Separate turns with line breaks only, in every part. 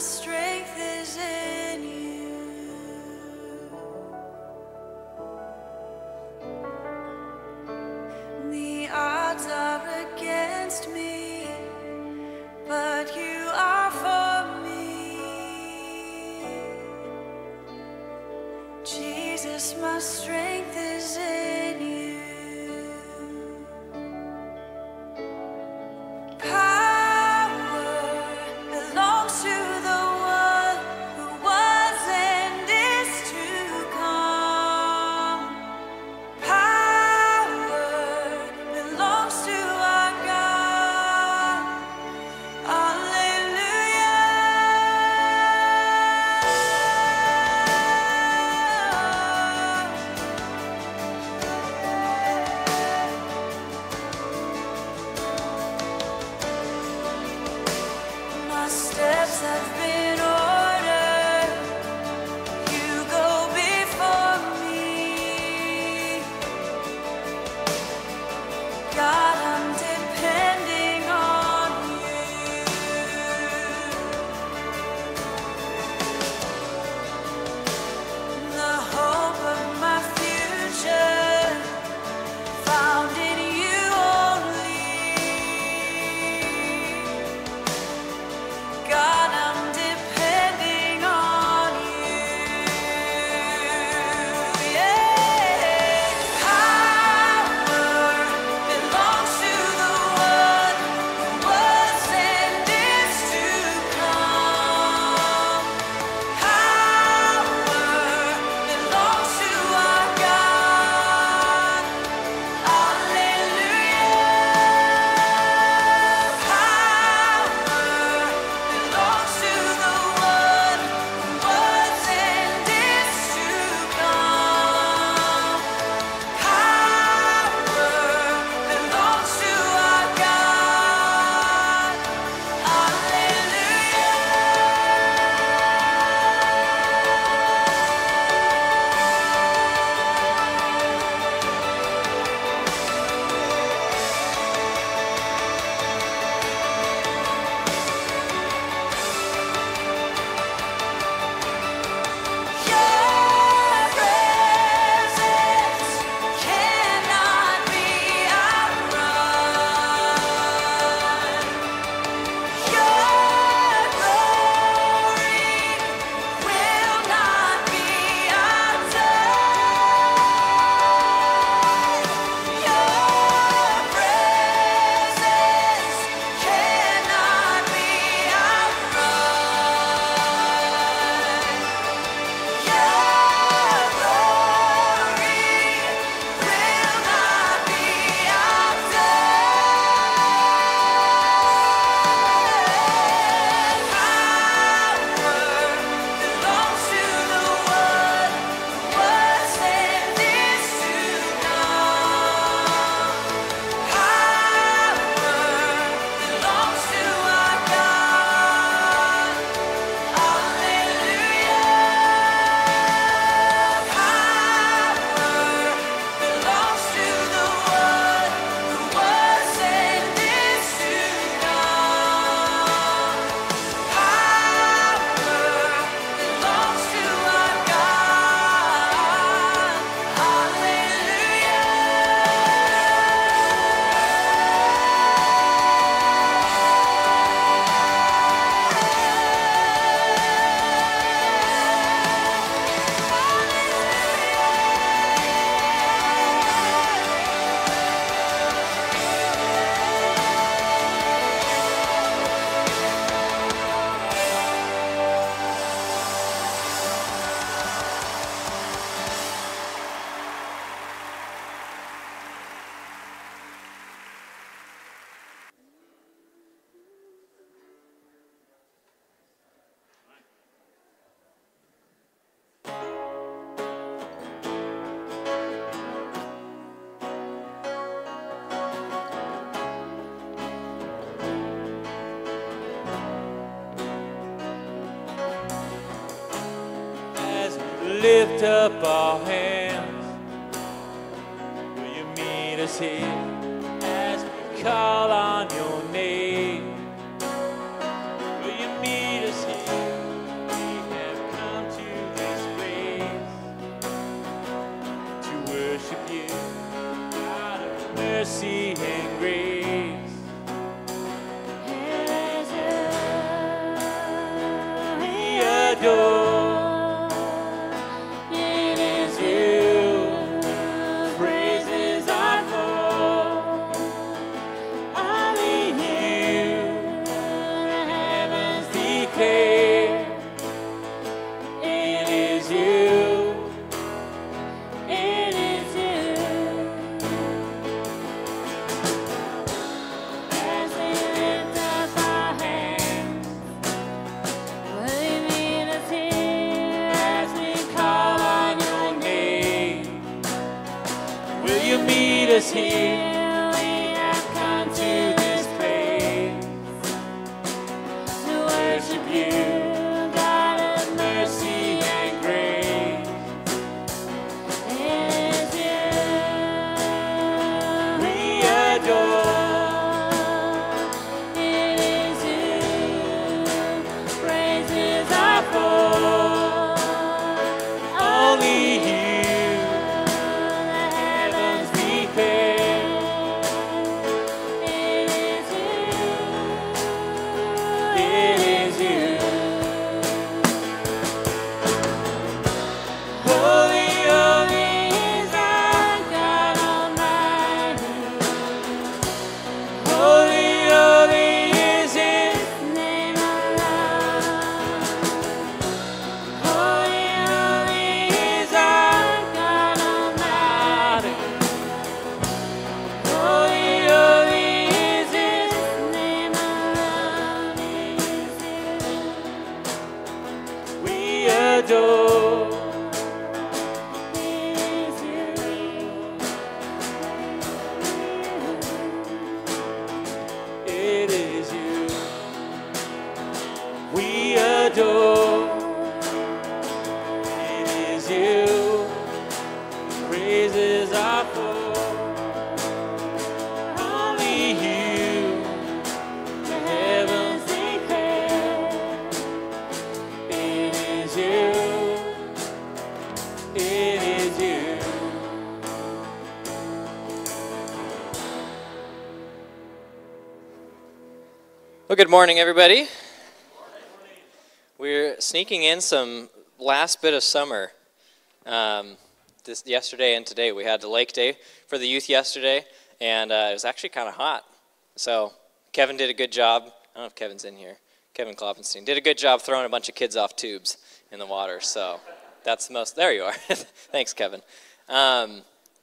strength is in
good morning, everybody. We're sneaking in some last bit of summer. Um, this yesterday and today we had the lake day for the youth yesterday, and uh, it was actually kind of hot. So Kevin did a good job. I don't know if Kevin's in here. Kevin Kloppenstein did a good job throwing a bunch of kids off tubes in the water. So that's the most. There you are. Thanks, Kevin. Um,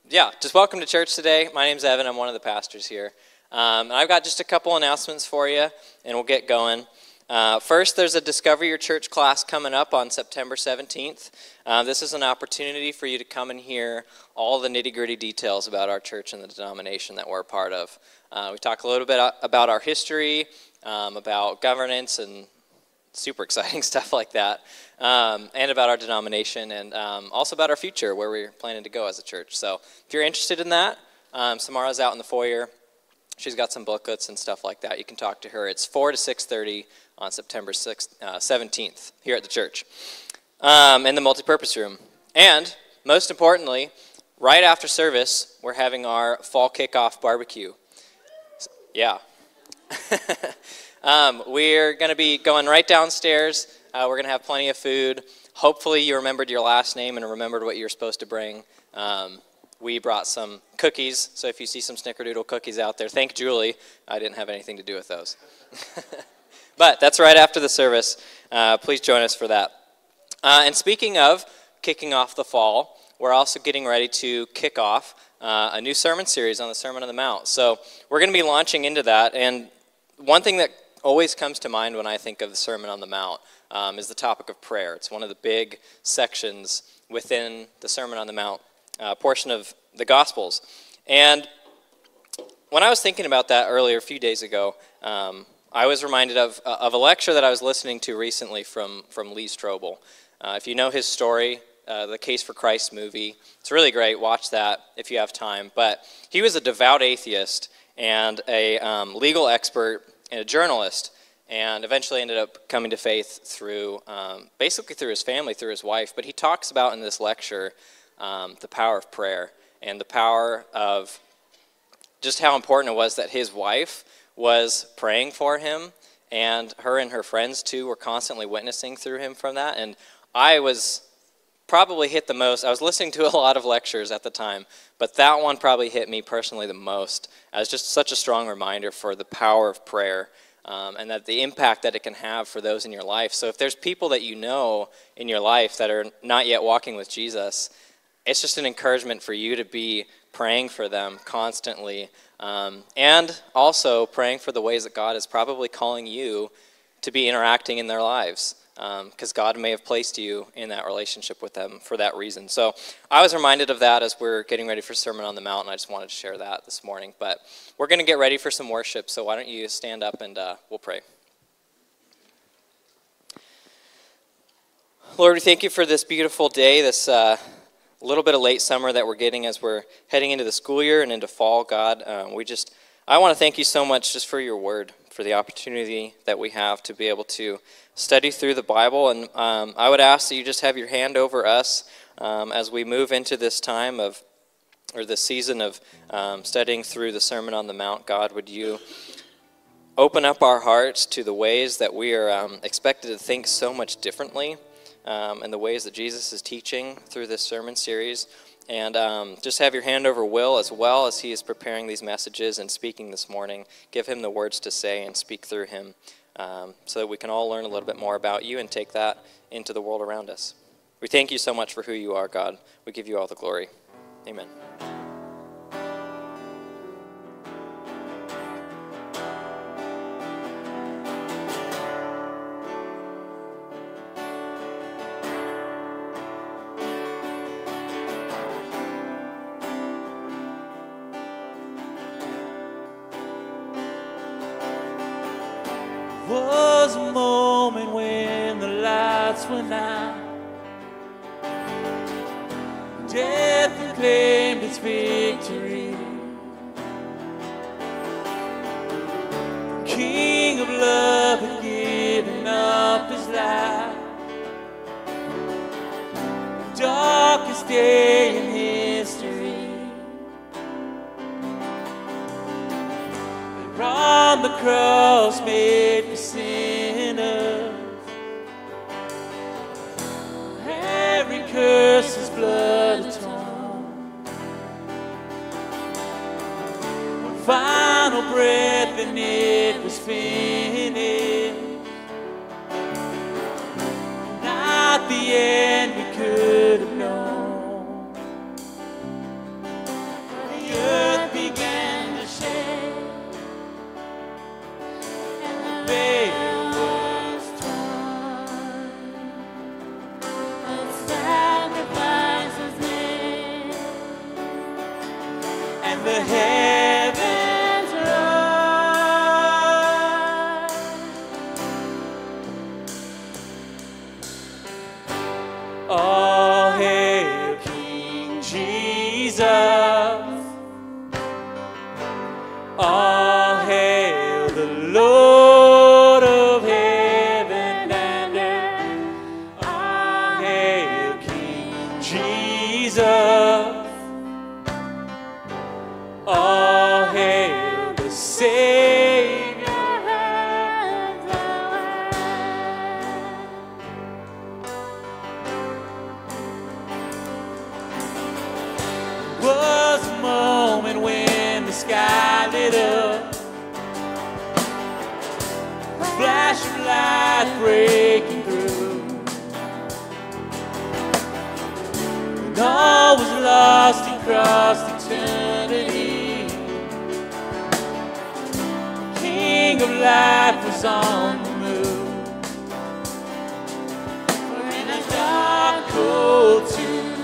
yeah, just welcome to church today. My name's Evan. I'm one of the pastors here. Um, and I've got just a couple announcements for you, and we'll get going. Uh, first, there's a Discover Your Church class coming up on September 17th. Uh, this is an opportunity for you to come and hear all the nitty gritty details about our church and the denomination that we're a part of. Uh, we talk a little bit about our history, um, about governance, and super exciting stuff like that, um, and about our denomination, and um, also about our future, where we're planning to go as a church. So if you're interested in that, um, Samara's out in the foyer. She's got some booklets and stuff like that. You can talk to her. It's 4 to 6.30 on September 6th, uh, 17th here at the church um, in the multipurpose room. And most importantly, right after service, we're having our fall kickoff barbecue. Yeah. um, we're going to be going right downstairs. Uh, we're going to have plenty of food. Hopefully, you remembered your last name and remembered what you were supposed to bring. Um, we brought some cookies, so if you see some snickerdoodle cookies out there, thank Julie. I didn't have anything to do with those. but that's right after the service. Uh, please join us for that. Uh, and speaking of kicking off the fall, we're also getting ready to kick off uh, a new sermon series on the Sermon on the Mount. So we're going to be launching into that. And one thing that always comes to mind when I think of the Sermon on the Mount um, is the topic of prayer. It's one of the big sections within the Sermon on the Mount uh, portion of the Gospels. And when I was thinking about that earlier, a few days ago, um, I was reminded of, uh, of a lecture that I was listening to recently from, from Lee Strobel. Uh, if you know his story, uh, the Case for Christ movie, it's really great. Watch that if you have time. But he was a devout atheist and a um, legal expert and a journalist, and eventually ended up coming to faith through um, basically through his family, through his wife. But he talks about in this lecture um, the power of prayer and the power of just how important it was that his wife was praying for him, and her and her friends too were constantly witnessing through him from that. And I was probably hit the most. I was listening to a lot of lectures at the time, but that one probably hit me personally the most as just such a strong reminder for the power of prayer um, and that the impact that it can have for those in your life. So if there's people that you know in your life that are not yet walking with Jesus, it's just an encouragement for you to be praying for them constantly um, and also praying for the ways that God is probably calling you to be interacting in their lives because um, God may have placed you in that relationship with them for that reason. So I was reminded of that as we're getting ready for Sermon on the Mount, and I just wanted to share that this morning. But we're going to get ready for some worship, so why don't you stand up and uh, we'll pray. Lord, we thank you for this beautiful day, this uh, little bit of late summer that we're getting as we're heading into the school year and into fall, God. Um, we just, I want to thank you so much just for your word, for the opportunity that we have to be able to study through the Bible. And um, I would ask that you just have your hand over us um, as we move into this time of, or this season of um, studying through the Sermon on the Mount. God, would you open up our hearts to the ways that we are um, expected to think so much differently um, and the ways that Jesus is teaching through this sermon series. And um, just have your hand over Will as well as he is preparing these messages and speaking this morning. Give him the words to say and speak through him um, so that we can all learn a little bit more about you and take that into the world around us. We thank you so much for who you are, God. We give you all the glory. Amen.
Up flash of light breaking through. All was lost across eternity. King of life was on the move. For in dark, cold tomb,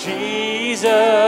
Jesus.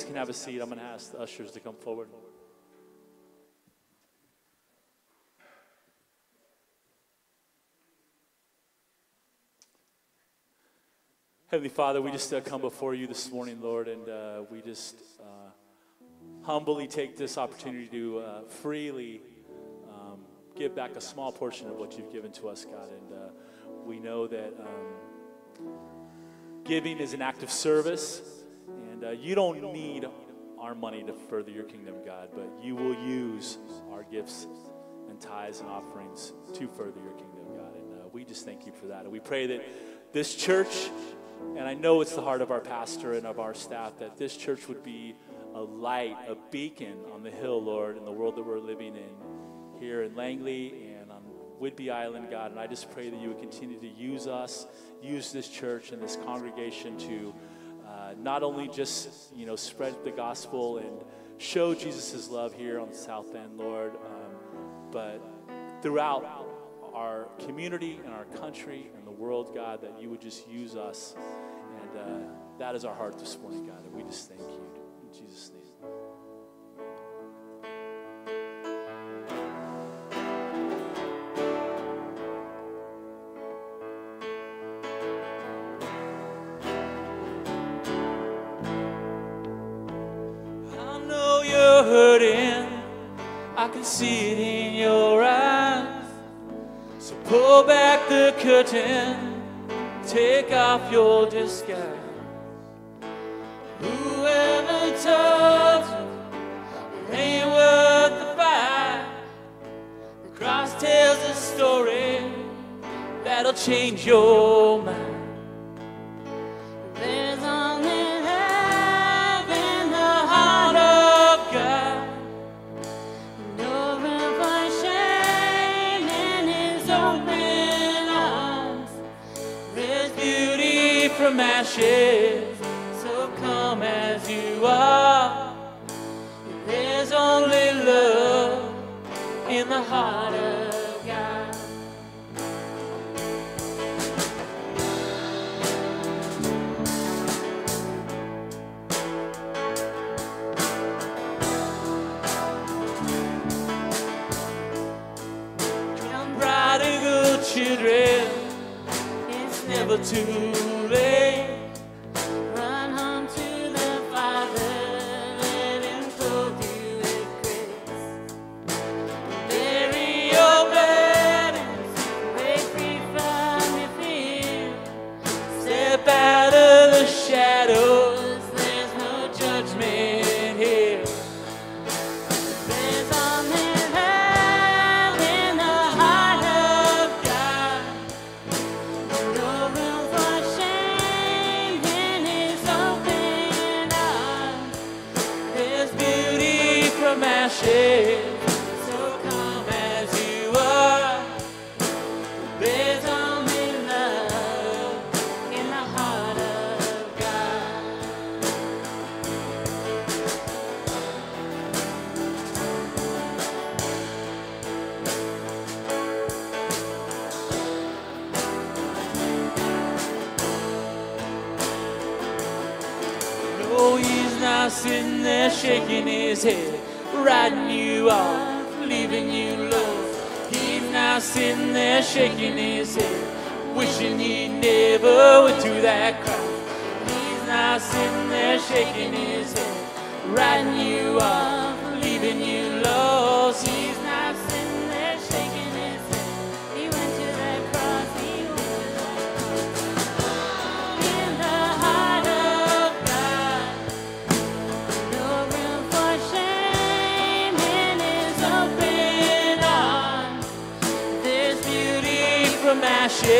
Guys can have a seat. I'm going to ask the ushers to come forward. Heavenly Father, we just uh, come before you this morning, Lord, and uh, we just uh, humbly take this opportunity to uh, freely um, give back a small portion of what you've given to us, God. And uh, we know that um, giving is an act of service, uh, you don't need our money to further your kingdom, God, but you will use our gifts and tithes and offerings to further your kingdom, God. And uh, we just thank you for that. And we pray that this church, and I know it's the heart of our pastor and of our staff, that this church would be a light, a beacon on the hill, Lord, in the world that we're living in here in Langley and on Whidbey Island, God. And I just pray that you would continue to use us, use this church and this congregation to not only just, you know, spread the gospel and show Jesus' love here on the South End, Lord, um, but throughout our community and our country and the world, God, that you would just use us. And uh, that is our heart this morning, God. And we just thank you. In Jesus' name. See it in your eyes. So pull back the curtain, take off your disguise. Whoever told you it ain't worth the fight, the cross tells a story that'll change your mind. Ashes, so come as you are. There's only love in the heart of God. Come, prodigal children, it's never too
shaking his head, writing you off, leaving you low. He's now sitting there shaking his head, wishing he never went to that cross. He's now sitting there shaking his head, writing you off, leaving you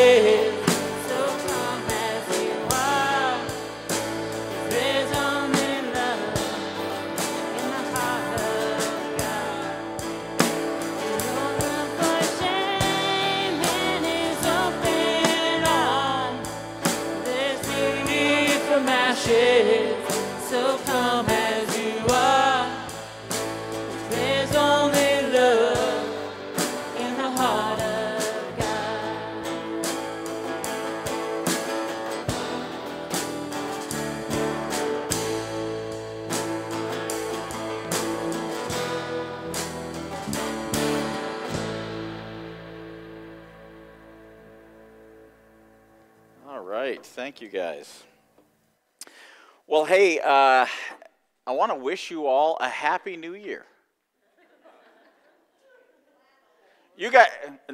ashes.
Uh, I want to wish you all a happy new year. You got,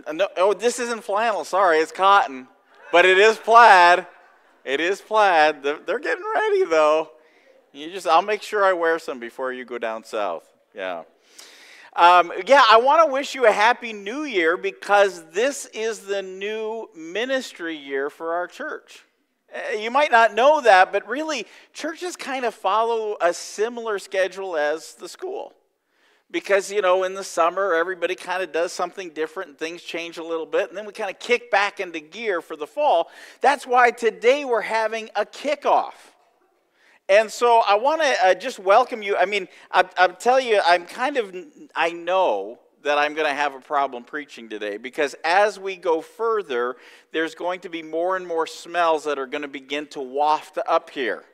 uh, no, oh, this isn't flannel. Sorry, it's cotton. But it is plaid. It is plaid. They're, they're getting ready, though. You just, I'll make sure I wear some before you go down south. Yeah. Um, yeah, I want to wish you a happy new year because this is the new ministry year for our church. Uh, You might not know that, but really, churches kind of follow a similar schedule as the school. Because, you know, in the summer, everybody kind of does something different and things change a little bit, and then we kind of kick back into gear for the fall. That's why today we're having a kickoff. And so I want to uh, just welcome you. I mean, I, I'll tell you, I'm kind of, I know that I'm going to have a problem preaching today because as we go further, there's going to be more and more smells that are going to begin to waft up here.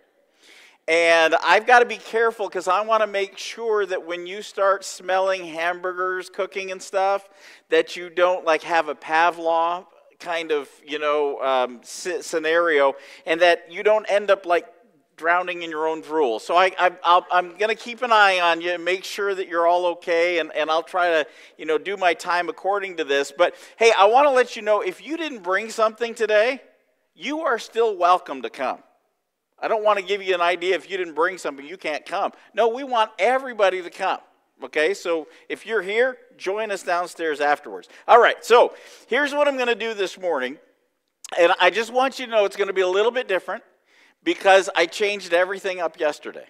And I've got to be careful because I want to make sure that when you start smelling hamburgers cooking and stuff, that you don't like have a Pavlov kind of, you know, um, scenario and that you don't end up like drowning in your own drool. So I, I, I'm going to keep an eye on you and make sure that you're all okay, and, and I'll try to, you know, do my time according to this. But hey, I want to let you know if you didn't bring something today, you are still welcome to come. I don't want to give you an idea if you didn't bring something, you can't come. No, we want everybody to come. Okay, so if you're here, join us downstairs afterwards. All right, so here's what I'm going to do this morning. And I just want you to know it's going to be a little bit different because I changed everything up yesterday.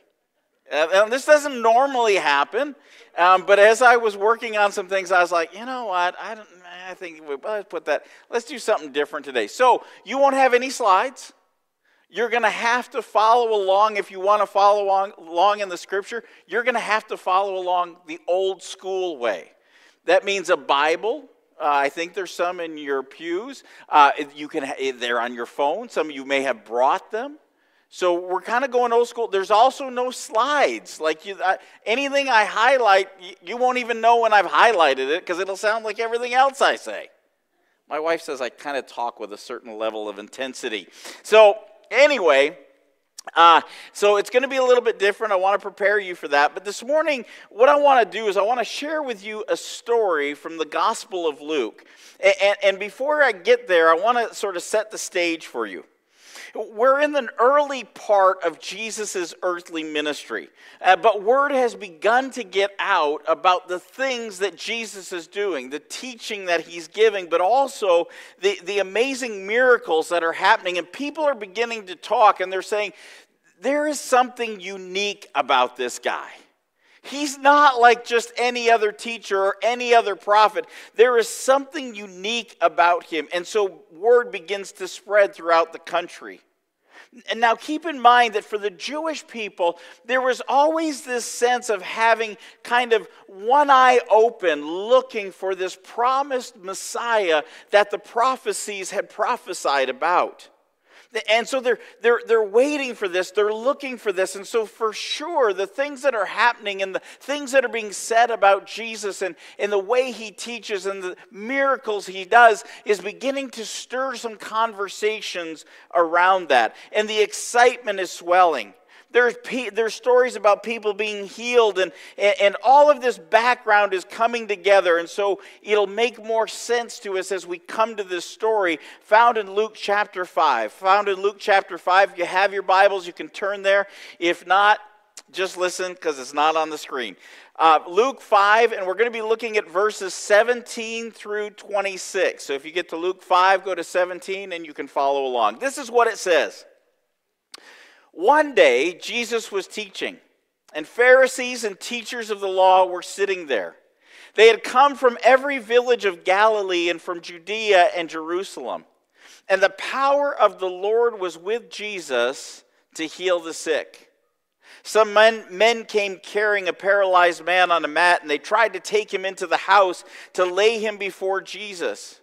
Uh, And this doesn't normally happen, um, but as I was working on some things, I was like, you know what? I don't. I think let's put that. Let's do something different today. So you won't have any slides. You're going to have to follow along if you want to follow along, along in the scripture. You're going to have to follow along the old school way. That means a Bible. Uh, I think there's some in your pews. Uh, you can. Ha- they're on your phone. Some of you may have brought them. So we're kind of going old school. There's also no slides. Like you, anything I highlight, you, you won't even know when I've highlighted it because it'll sound like everything else I say. My wife says I kind of talk with a certain level of intensity. So anyway, uh, so it's going to be a little bit different. I want to prepare you for that. But this morning, what I want to do is I want to share with you a story from the Gospel of Luke. And, and, and before I get there, I want to sort of set the stage for you. We're in the early part of Jesus' earthly ministry, uh, but word has begun to get out about the things that Jesus is doing, the teaching that he's giving, but also the, the amazing miracles that are happening. And people are beginning to talk and they're saying, there is something unique about this guy. He's not like just any other teacher or any other prophet. There is something unique about him. And so word begins to spread throughout the country. And now keep in mind that for the Jewish people, there was always this sense of having kind of one eye open, looking for this promised Messiah that the prophecies had prophesied about. And so they're, they're, they're waiting for this, they're looking for this. And so, for sure, the things that are happening and the things that are being said about Jesus and, and the way he teaches and the miracles he does is beginning to stir some conversations around that. And the excitement is swelling. There's, pe- there's stories about people being healed, and, and, and all of this background is coming together. And so it'll make more sense to us as we come to this story found in Luke chapter 5. Found in Luke chapter 5. If you have your Bibles, you can turn there. If not, just listen because it's not on the screen. Uh, Luke 5, and we're going to be looking at verses 17 through 26. So if you get to Luke 5, go to 17 and you can follow along. This is what it says. One day, Jesus was teaching, and Pharisees and teachers of the law were sitting there. They had come from every village of Galilee and from Judea and Jerusalem. And the power of the Lord was with Jesus to heal the sick. Some men, men came carrying a paralyzed man on a mat, and they tried to take him into the house to lay him before Jesus.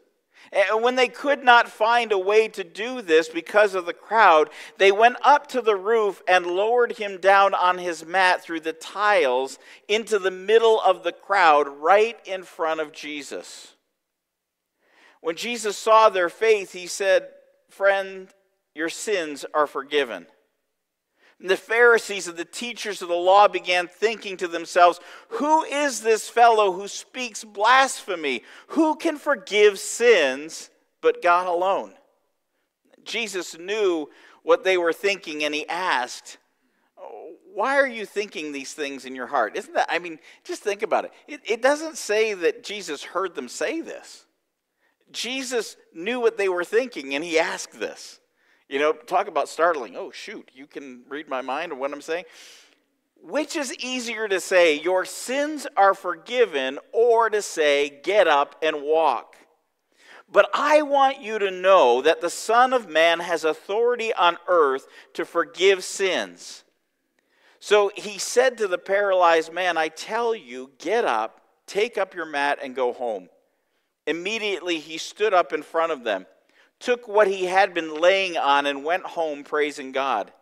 And when they could not find a way to do this because of the crowd, they went up to the roof and lowered him down on his mat through the tiles into the middle of the crowd, right in front of Jesus. When Jesus saw their faith, he said, Friend, your sins are forgiven. And the Pharisees and the teachers of the law began thinking to themselves, Who is this fellow who speaks blasphemy? Who can forgive sins but God alone? Jesus knew what they were thinking and he asked, Why are you thinking these things in your heart? Isn't that, I mean, just think about it. It, it doesn't say that Jesus heard them say this. Jesus knew what they were thinking and he asked this. You know, talk about startling. Oh, shoot, you can read my mind or what I'm saying. Which is easier to say, your sins are forgiven, or to say, get up and walk? But I want you to know that the Son of Man has authority on earth to forgive sins. So he said to the paralyzed man, I tell you, get up, take up your mat, and go home. Immediately he stood up in front of them took what he had been laying on and went home praising God.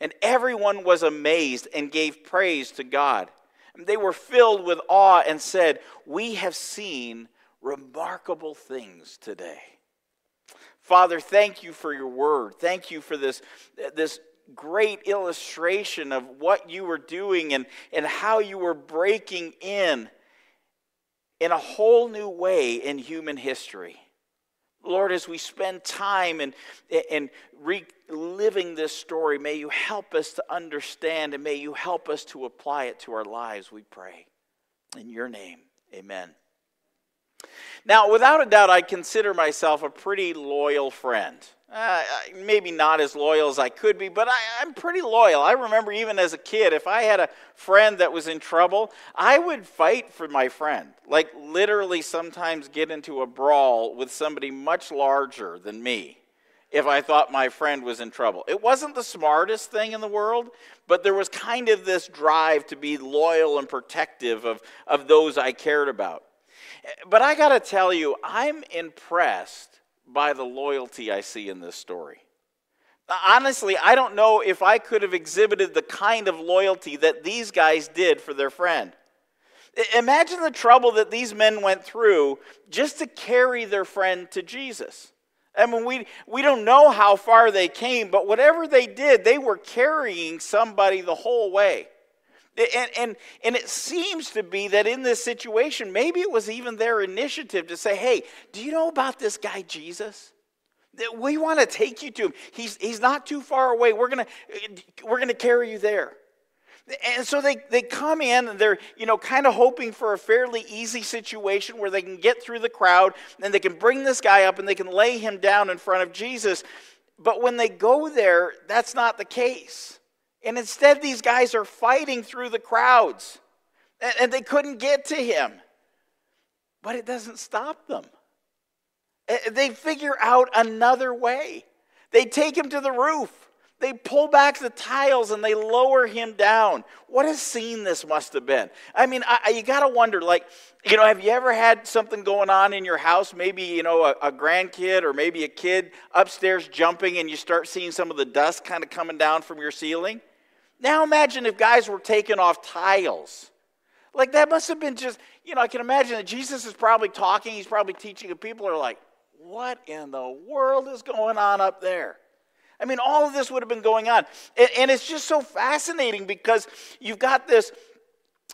And everyone was amazed and gave praise to God. They were filled with awe and said, We have seen remarkable things today. Father, thank you for your word. Thank you for this, this great illustration of what you were doing and, and how you were breaking in in a whole new way in human history. Lord, as we spend time in, in reliving this story, may you help us to understand and may you help us to apply it to our lives, we pray. In your name, amen. Now, without a doubt, I consider myself a pretty loyal friend. Uh, maybe not as loyal as I could be, but I, I'm pretty loyal. I remember even as a kid, if I had a friend that was in trouble, I would fight for my friend. Like, literally, sometimes get into a brawl with somebody much larger than me if I thought my friend was in trouble. It wasn't the smartest thing in the world, but there was kind of this drive to be loyal and protective of, of those I cared about. But I got to tell you, I'm impressed by the loyalty I see in this story. Honestly, I don't know if I could have exhibited the kind of loyalty that these guys did for their friend. Imagine the trouble that these men went through just to carry their friend to Jesus. I mean, we, we don't know how far they came, but whatever they did, they were carrying somebody the whole way. And, and, and it seems to be that in this situation, maybe it was even their initiative to say, hey, do you know about this guy, Jesus? We want to take you to him. He's, he's not too far away. We're going to uh, we're going to carry you there. And so they, they come in and they're, you know, kind of hoping for a fairly easy situation where they can get through the crowd and they can bring this guy up and they can lay him down in front of Jesus. But when they go there, that's not the case. And instead, these guys are fighting through the crowds, and, they couldn't get to him. But it doesn't stop them. Eh, eh, they figure out another way. They take him to the roof. They pull back the tiles and they lower him down. What a scene this must have been. I mean, I- you got to wonder, like, you know, have you ever had something going on in your house? Maybe, you know, a, a grandkid or maybe a kid upstairs jumping and you start seeing some of the dust kind of coming down from your ceiling? Now imagine if guys were taking off tiles. Like, that must have been just, you know, I can imagine that Jesus is probably talking, he's probably teaching, and people are like, what in the world is going on up there? I mean, all of this would have been going on. And, and it's just so fascinating because you've got this,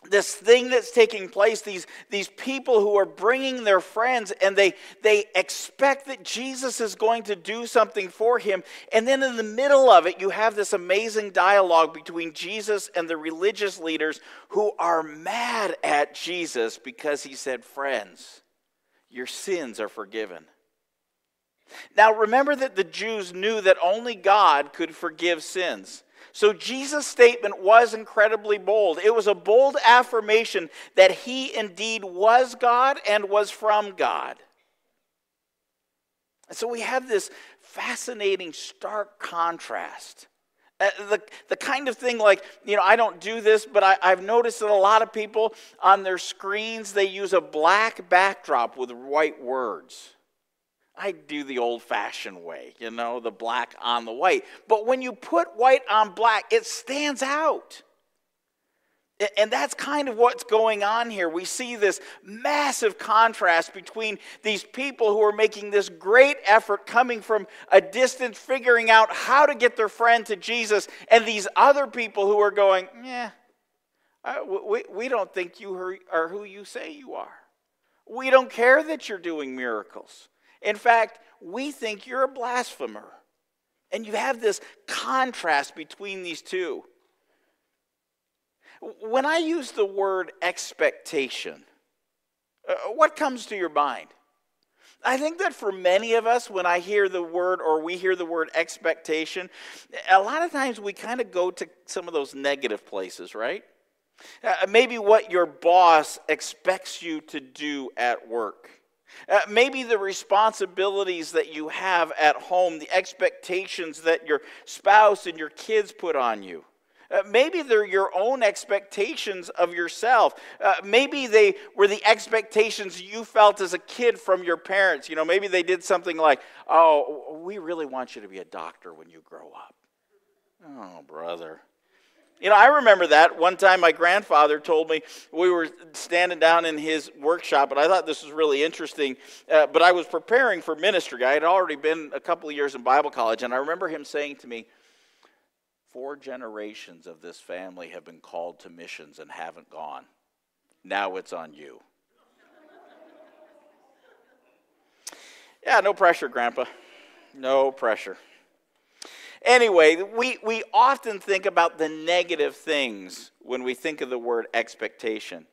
this thing that's taking place, these, these people who are bringing their friends, and they, they expect that Jesus is going to do something for him. And then in the middle of it, you have this amazing dialogue between Jesus and the religious leaders who are mad at Jesus because he said, Friends, your sins are forgiven. Now, remember that the Jews knew that only God could forgive sins. So, Jesus' statement was incredibly bold. It was a bold affirmation that he indeed was God and was from God. And so, we have this fascinating, stark contrast. Uh, the, the kind of thing like, you know, I don't do this, but I, I've noticed that a lot of people on their screens, they use a black backdrop with white words. I do the old fashioned way, you know, the black on the white. But when you put white on black, it stands out. And that's kind of what's going on here. We see this massive contrast between these people who are making this great effort coming from a distance, figuring out how to get their friend to Jesus, and these other people who are going, yeah, we, we don't think you are who you say you are. We don't care that you're doing miracles. In fact, we think you're a blasphemer. And you have this contrast between these two. When I use the word expectation, uh, what comes to your mind? I think that for many of us, when I hear the word or we hear the word expectation, a lot of times we kind of go to some of those negative places, right? Uh, maybe what your boss expects you to do at work. Uh, maybe the responsibilities that you have at home, the expectations that your spouse and your kids put on you. Uh, maybe they're your own expectations of yourself. Uh, maybe they were the expectations you felt as a kid from your parents. You know, maybe they did something like, oh, we really want you to be a doctor when you grow up. Oh, brother. You know, I remember that. One time my grandfather told me we were standing down in his workshop, and I thought this was really interesting. Uh, but I was preparing for ministry. I had already been a couple of years in Bible college, and I remember him saying to me, Four generations of this family have been called to missions and haven't gone. Now it's on you. Yeah, no pressure, Grandpa. No pressure. Anyway, we, we often think about the negative things when we think of the word expectation.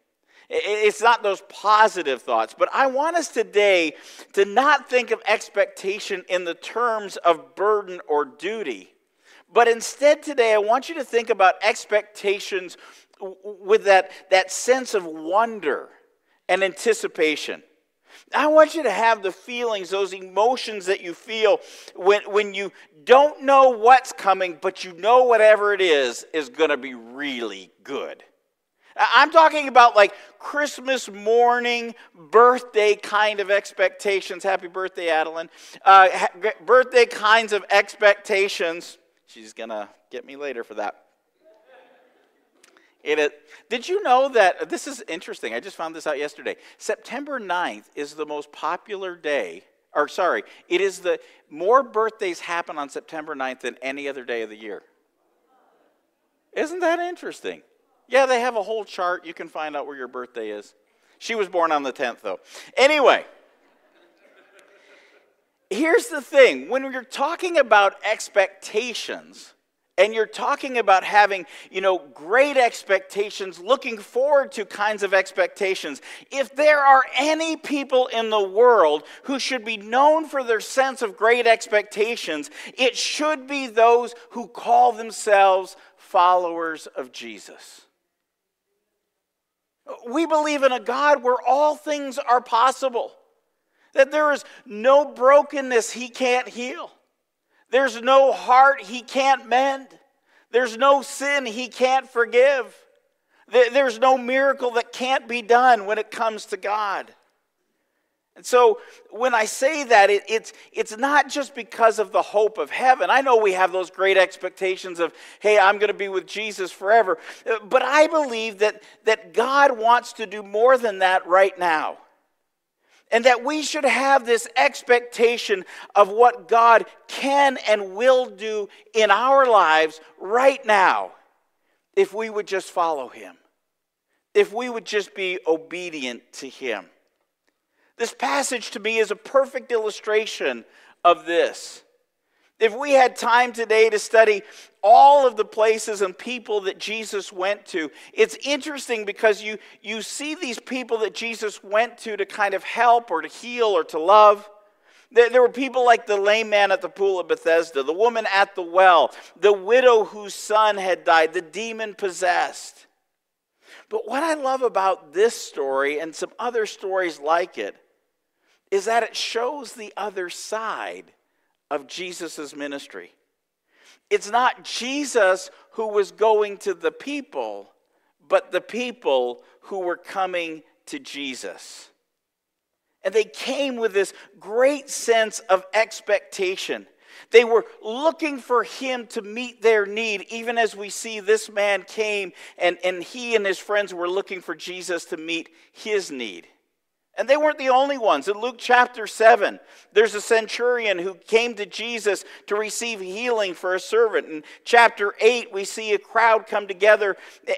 It's not those positive thoughts, but I want us today to not think of expectation in the terms of burden or duty, but instead today I want you to think about expectations with that, that sense of wonder and anticipation. I want you to have the feelings, those emotions that you feel when, when you don't know what's coming, but you know whatever it is is going to be really good. I'm talking about like Christmas morning, birthday kind of expectations. Happy birthday, Adeline. Uh, birthday kinds of expectations. She's going to get me later for that. Did you know that this is interesting? I just found this out yesterday. September 9th is the most popular day, or sorry, it is the more birthdays happen on September 9th than any other day of the year. Isn't that interesting? Yeah, they have a whole chart. You can find out where your birthday is. She was born on the 10th, though. Anyway, here's the thing when you're talking about expectations, and you're talking about having, you know, great expectations, looking forward to kinds of expectations. If there are any people in the world who should be known for their sense of great expectations, it should be those who call themselves followers of Jesus. We believe in a God where all things are possible, that there is no brokenness he can't heal There's no heart he can't mend. There's no sin he can't forgive. There's no miracle that can't be done when it comes to God. And so when I say that, it, it's, it's not just because of the hope of heaven. I know we have those great expectations of, hey, I'm going to be with Jesus forever. But I believe that, that God wants to do more than that right now. And that we should have this expectation of what God can and will do in our lives right now if we would just follow Him, if we would just be obedient to Him. This passage to me is a perfect illustration of this. If we had time today to study all of the places and people that Jesus went to, it's interesting because you, you see these people that Jesus went to to kind of help or to heal or to love. There, there were people like the lame man at the pool of Bethesda, the woman at the well, the widow whose son had died, the demon possessed. But what I love about this story and some other stories like it is that it shows the other side of Jesus' ministry. It's not Jesus who was going to the people, but the people who were coming to Jesus. And they came with this great sense of expectation. They were looking for him to meet their need, even as we see this man came and, and he and his friends were looking for Jesus to meet his need. And they weren't the only ones. In Luke chapter 7, there's a centurion who came to Jesus to receive healing for a servant. In chapter 8, we see a crowd come together,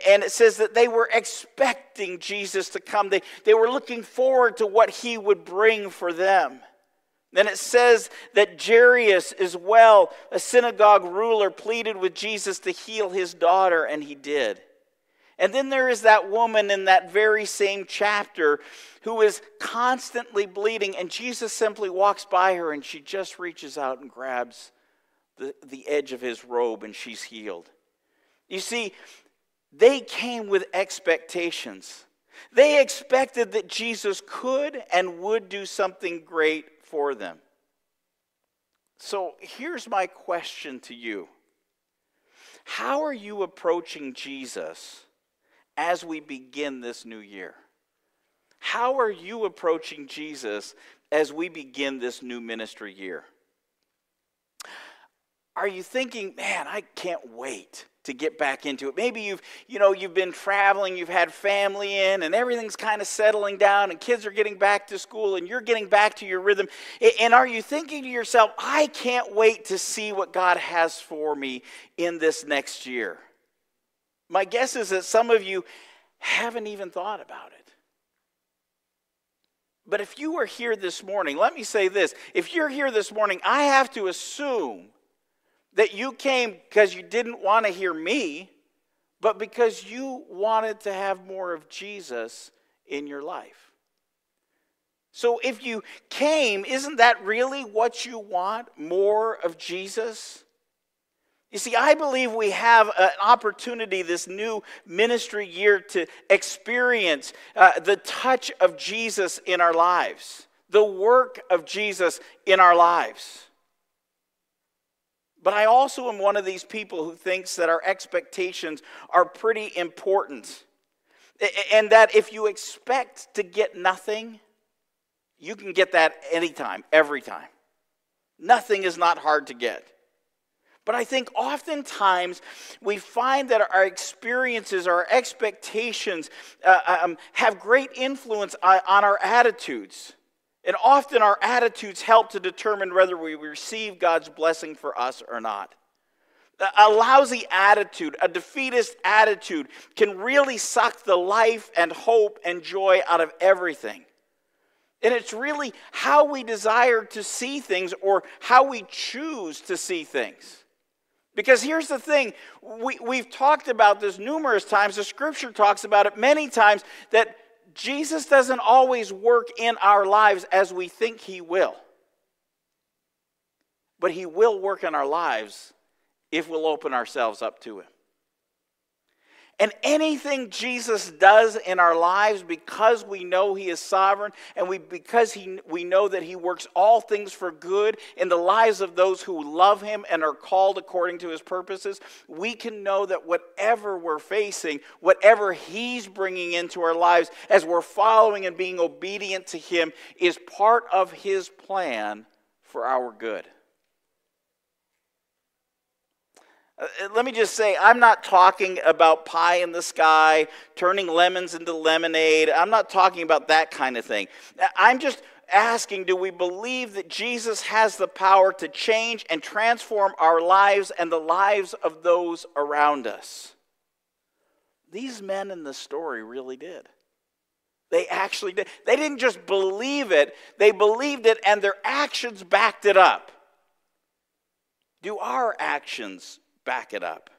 and it says that they were expecting Jesus to come. They, they were looking forward to what he would bring for them. Then it says that Jairus, as well, a synagogue ruler, pleaded with Jesus to heal his daughter, and he did. And then there is that woman in that very same chapter who is constantly bleeding, and Jesus simply walks by her and she just reaches out and grabs the, the edge of his robe and she's healed. You see, they came with expectations. They expected that Jesus could and would do something great for them. So here's my question to you How are you approaching Jesus as we begin this new year? How are you approaching Jesus as we begin this new ministry year? Are you thinking, man, I can't wait to get back into it? Maybe you've, you know, you've been traveling, you've had family in, and everything's kind of settling down, and kids are getting back to school, and you're getting back to your rhythm. And are you thinking to yourself, I can't wait to see what God has for me in this next year? My guess is that some of you haven't even thought about it. But if you were here this morning, let me say this. If you're here this morning, I have to assume that you came because you didn't want to hear me, but because you wanted to have more of Jesus in your life. So if you came, isn't that really what you want? More of Jesus? You see, I believe we have an opportunity this new ministry year to experience uh, the touch of Jesus in our lives, the work of Jesus in our lives. But I also am one of these people who thinks that our expectations are pretty important. And that if you expect to get nothing, you can get that anytime, every time. Nothing is not hard to get. But I think oftentimes we find that our experiences, our expectations uh, um, have great influence on, our attitudes. And often our attitudes help to determine whether we receive God's blessing for us or not. A lousy attitude, a defeatist attitude, can really suck the life and hope and joy out of everything. And it's really how we desire to see things or how we choose to see things. Because here's the thing we, we've talked about this numerous times, the scripture talks about it many times, that Jesus doesn't always work in our lives as we think he will. But he will work in our lives if we'll open ourselves up to him. And anything Jesus does in our lives, because we know He is sovereign and we, because he, we know that He works all things for good in the lives of those who love Him and are called according to His purposes, we can know that whatever we're facing, whatever He's bringing into our lives as we're following and being obedient to Him, is part of His plan for our good. Uh, Uh, let me just say, I'm not talking about pie in the sky, turning lemons into lemonade. I'm not talking about that kind of thing. Uh, I'm just asking do we believe that Jesus has the power to change and transform our lives and the lives of those around us? These men in the story really did. They actually did. They didn't just believe it, they believed it and their actions backed it up. Do our actions back it up.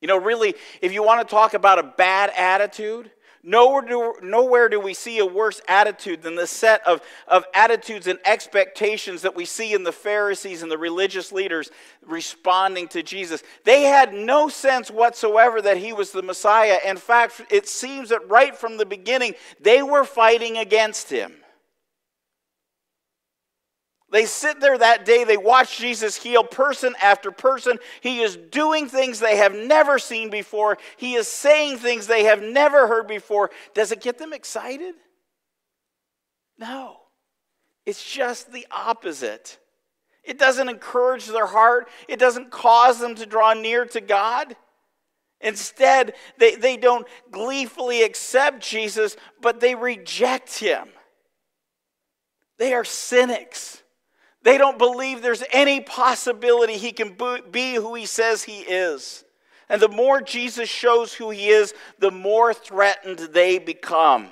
You know, really, if you want to talk about a bad attitude, nowhere do, nowhere do we see a worse attitude than the set of, of attitudes and expectations that we see in the Pharisees and the religious leaders responding to Jesus. They had no sense whatsoever that he was the Messiah. In fact, it seems that right from the beginning, they were fighting against him. They sit there that day, they watch Jesus heal person after person. He is doing things they have never seen before, he is saying things they have never heard before. Does it get them excited? No, it's just the opposite. It doesn't encourage their heart, it doesn't cause them to draw near to God. Instead, they, they don't gleefully accept Jesus, but they reject him. They are cynics. They don't believe there's any possibility he can be who he says he is. And the more Jesus shows who he is, the more threatened they become.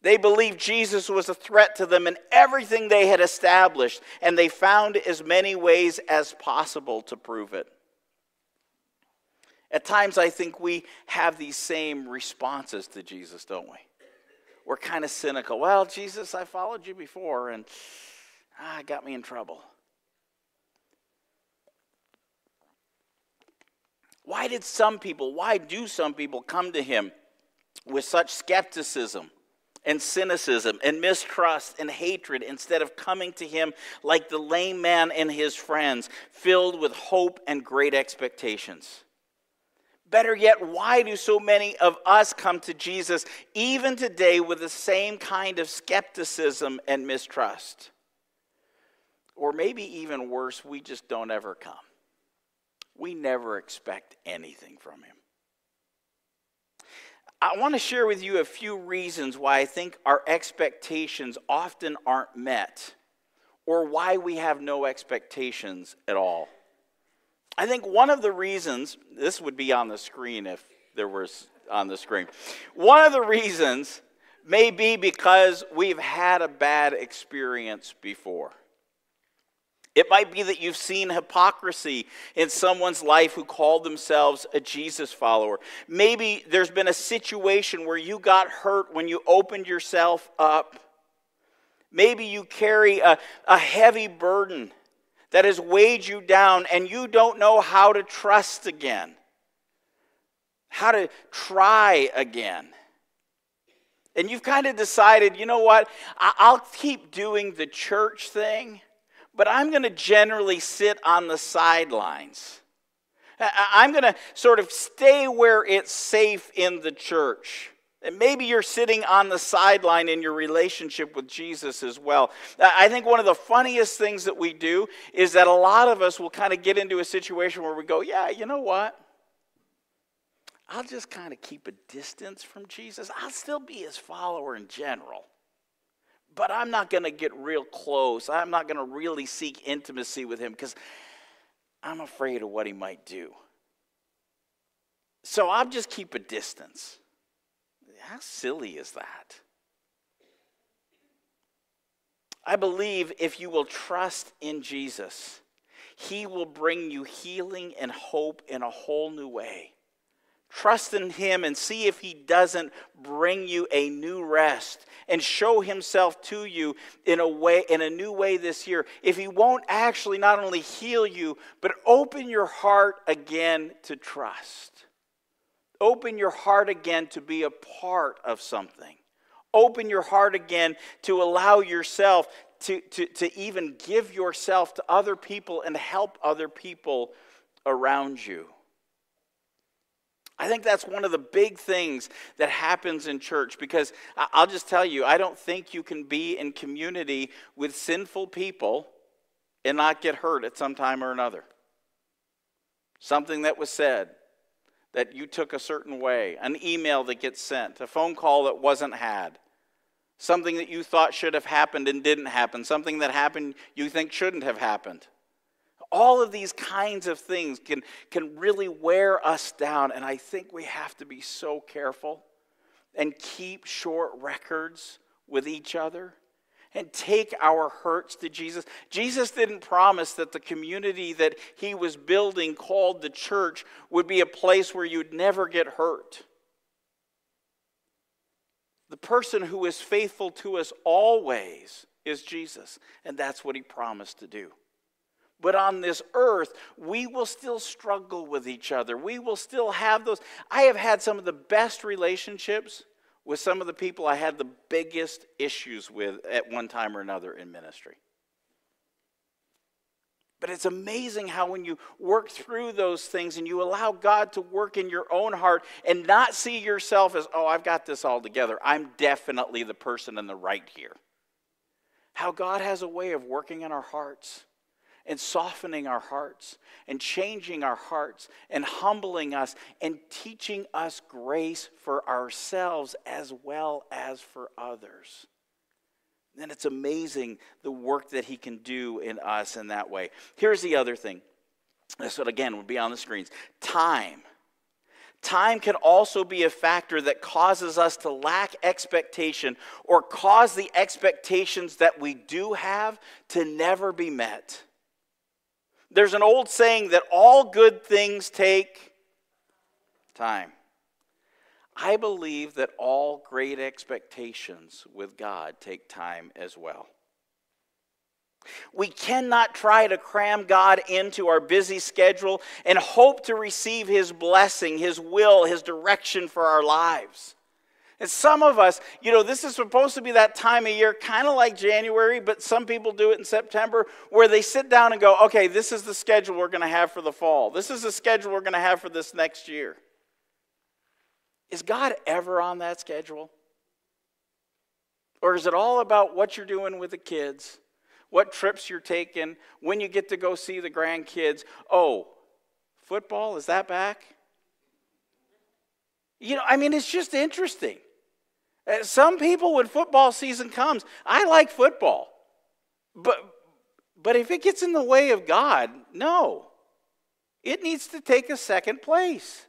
They believed Jesus was a threat to them in everything they had established, and they found as many ways as possible to prove it. At times, I think we have these same responses to Jesus, don't we? We're kind of cynical. Well, Jesus, I followed you before, and Ah, got me in trouble. Why did some people, why do some people come to him with such skepticism and cynicism and mistrust and hatred instead of coming to him like the lame man and his friends, filled with hope and great expectations? Better yet, why do so many of us come to Jesus even today with the same kind of skepticism and mistrust? Or maybe even worse, we just don't ever come. We never expect anything from Him. I want to share with you a few reasons why I think our expectations often aren't met, or why we have no expectations at all. I think one of the reasons, this would be on the screen if there was on the screen. One of the reasons may be because we've had a bad experience before. It might be that you've seen hypocrisy in someone's life who called themselves a Jesus follower. Maybe there's been a situation where you got hurt when you opened yourself up. Maybe you carry a, a heavy burden that has weighed you down and you don't know how to trust again, how to try again. And you've kind of decided, you know what, I'll keep doing the church thing but I'm going to generally sit on the sidelines. I'm going to sort of stay where it's safe in the church. And maybe you're sitting on the sideline in your relationship with Jesus as well. I think one of the funniest things that we do is that a lot of us will kind of get into a situation where we go, yeah, you know what? I'll just kind of keep a distance from Jesus. I'll still be his follower in general but I'm not going to get real close. I'm not going to really seek intimacy with him because I'm afraid of what he might do. So I'll just keep a distance. How silly is that? I believe if you will trust in Jesus, he will bring you healing and hope in a whole new way. Trust in Him and see if He doesn't bring you a new rest and show Himself to you in a way, in a new way this year. If He won't actually not only heal you, but open your heart again to trust. Open your heart again to be a part of something. Open your heart again to allow yourself to, to, to even give yourself to other people and help other people around you. I think that's one of the big things that happens in church because I'll just tell you, I don't think you can be in community with sinful people and not get hurt at some time or another. Something that was said that you took a certain way, an email that gets sent, a phone call that wasn't had, something that you thought should have happened and didn't happen, something that happened you think shouldn't have happened. All of these kinds of things can, can really wear us down, and I think we have to be so careful and keep short records with each other and take our hurts to Jesus. Jesus didn't promise that the community that he was building, called the church, would be a place where you'd never get hurt. The person who is faithful to us always is Jesus, and that's what he promised to do. But on this earth, we will still struggle with each other. We will still have those. I have had some of the best relationships with some of the people I had the biggest issues with at one time or another in ministry. But it's amazing how when you work through those things and you allow God to work in your own heart and not see yourself as, oh, I've got this all together. I'm definitely the person in the right here. How God has a way of working in our hearts and softening our hearts and changing our hearts and humbling us and teaching us grace for ourselves as well as for others. And it's amazing the work that he can do in us in that way. Here's the other thing. This one again would be on the screens. Time. Time can also be a factor that causes us to lack expectation or cause the expectations that we do have to never be met. There's an old saying that all good things take time. I believe that all great expectations with God take time as well. We cannot try to cram God into our busy schedule and hope to receive His blessing, His will, His direction for our lives. And some of us, you know, this is supposed to be that time of year, kind of like January, but some people do it in September, where they sit down and go, okay, this is the schedule we're going to have for the fall. This is the schedule we're going to have for this next year. Is God ever on that schedule? Or is it all about what you're doing with the kids, what trips you're taking, when you get to go see the grandkids? Oh, football, is that back? You know, I mean, it's just interesting. Uh, Some people, when football season comes, I like football. But, but if it gets in the way of God, no. It needs to take a second place.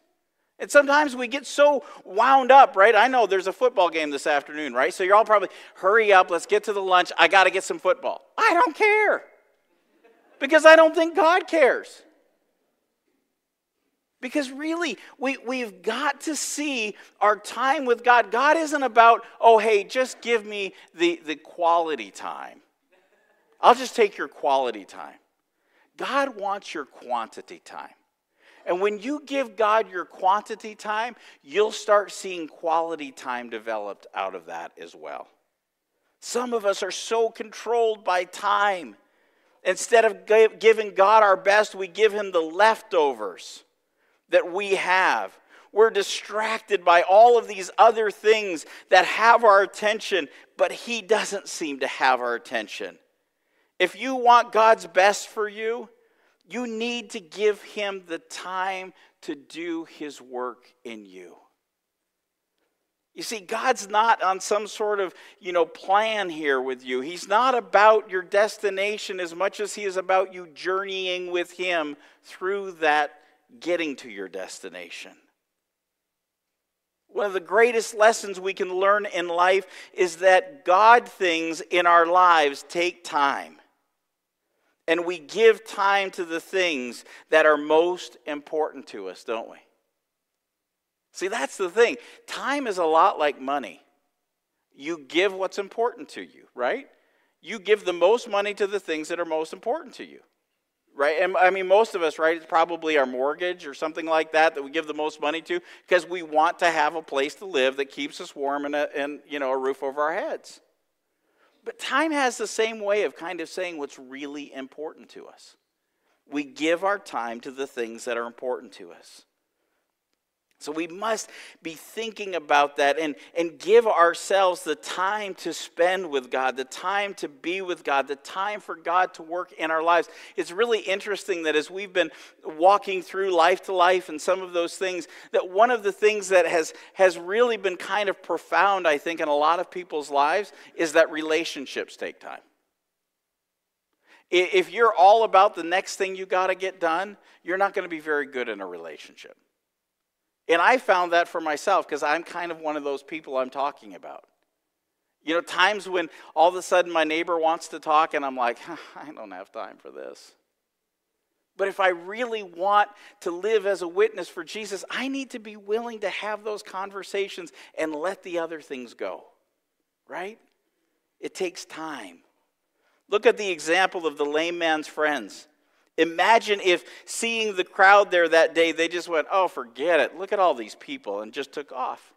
And sometimes we get so wound up, right? I know there's a football game this afternoon, right? So you're all probably, hurry up, let's get to the lunch. I got to get some football. I don't care because I don't think God cares. Because really, we, we've got to see our time with God. God isn't about, oh, hey, just give me the, the quality time. I'll just take your quality time. God wants your quantity time. And when you give God your quantity time, you'll start seeing quality time developed out of that as well. Some of us are so controlled by time. Instead of giving God our best, we give Him the leftovers that we have. We're distracted by all of these other things that have our attention, but He doesn't seem to have our attention. If you want God's best for you, you need to give Him the time to do His work in you. You see, God's not on some sort of, you know, plan here with you. He's not about your destination as much as he is about you journeying with him through that getting to your destination. One of the greatest lessons we can learn in life is that God things in our lives take time. And we give time to the things that are most important to us, don't we? See, that's the thing. Time is a lot like money. You give what's important to you, right? You give the most money to the things that are most important to you. Right? And I mean, most of us, right? It's probably our mortgage or something like that that we give the most money to because we want to have a place to live that keeps us warm and, a, and you know, a roof over our heads. But time has the same way of kind of saying what's really important to us. We give our time to the things that are important to us. So we must be thinking about that and, and give ourselves the time to spend with God, the time to be with God, the time for God to work in our lives. It's really interesting that as we've been walking through life to life and some of those things, that one of the things that has, has really been kind of profound, I think, in a lot of people's lives is that relationships take time. If you're all about the next thing you got to get done, you're not going to be very good in a relationship. And I found that for myself because I'm kind of one of those people I'm talking about. You know, times when all of a sudden my neighbor wants to talk and I'm like, I don't have time for this. But if I really want to live as a witness for Jesus, I need to be willing to have those conversations and let the other things go, right? It takes time. Look at the example of the lame man's friends. Imagine if seeing the crowd there that day, they just went, oh, forget it. Look at all these people, and just took off.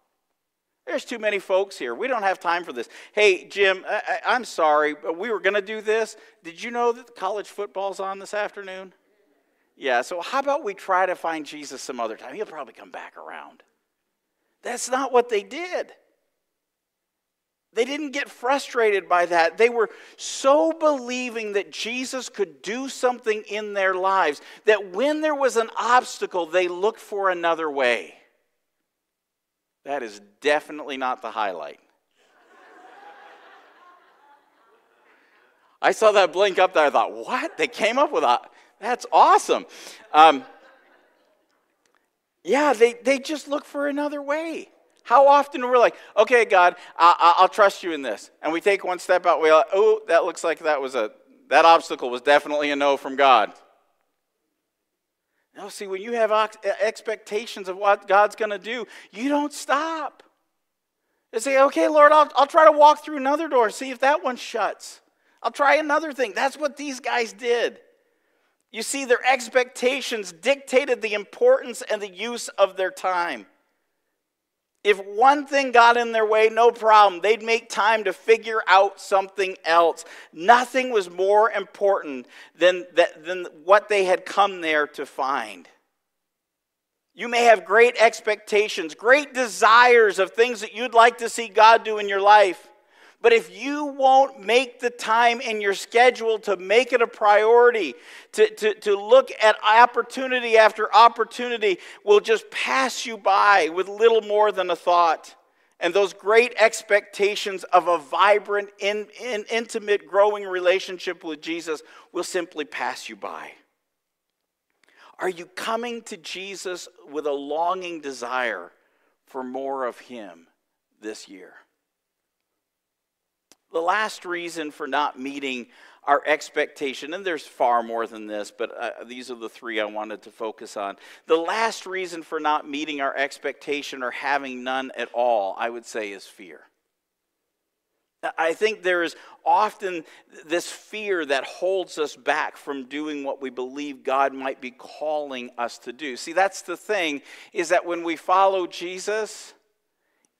There's too many folks here. We don't have time for this. Hey, Jim, I, am sorry, but we were going to do this. Did you know that college football's on this afternoon? Yeah, so how about we try to find Jesus some other time? He'll probably come back around. That's not what they did. They didn't get frustrated by that. They were so believing that Jesus could do something in their lives that when there was an obstacle, they looked for another way. That is definitely not the highlight. I saw that blink up there. I thought, what? They came up with a. That's awesome. Um, yeah, they, they just look for another way. How often we're like, okay, God, I, will trust you in this. And we take one step out, we're like, oh, that looks like that was a, that obstacle was definitely a no from God. No, see, when you have expectations of what God's going to do, you don't stop. You say, okay, Lord, I'll, I'll try to walk through another door, see if that one shuts. I'll try another thing. That's what these guys did. You see, their expectations dictated the importance and the use of their time. If one thing got in their way, no problem. They'd make time to figure out something else. Nothing was more important than, that, than what they had come there to find. You may have great expectations, great desires of things that you'd like to see God do in your life. But if you won't make the time in your schedule to make it a priority, to, to, to look at opportunity after opportunity, will just pass you by with little more than a thought. And those great expectations of a vibrant, in, in, intimate, growing relationship with Jesus will simply pass you by. Are you coming to Jesus with a longing desire for more of Him this year? The last reason for not meeting our expectation, and there's far more than this, but uh, these are the three I wanted to focus on. The last reason for not meeting our expectation or having none at all, I would say, is fear. I think there is often this fear that holds us back from doing what we believe God might be calling us to do. See, that's the thing, is that when we follow Jesus,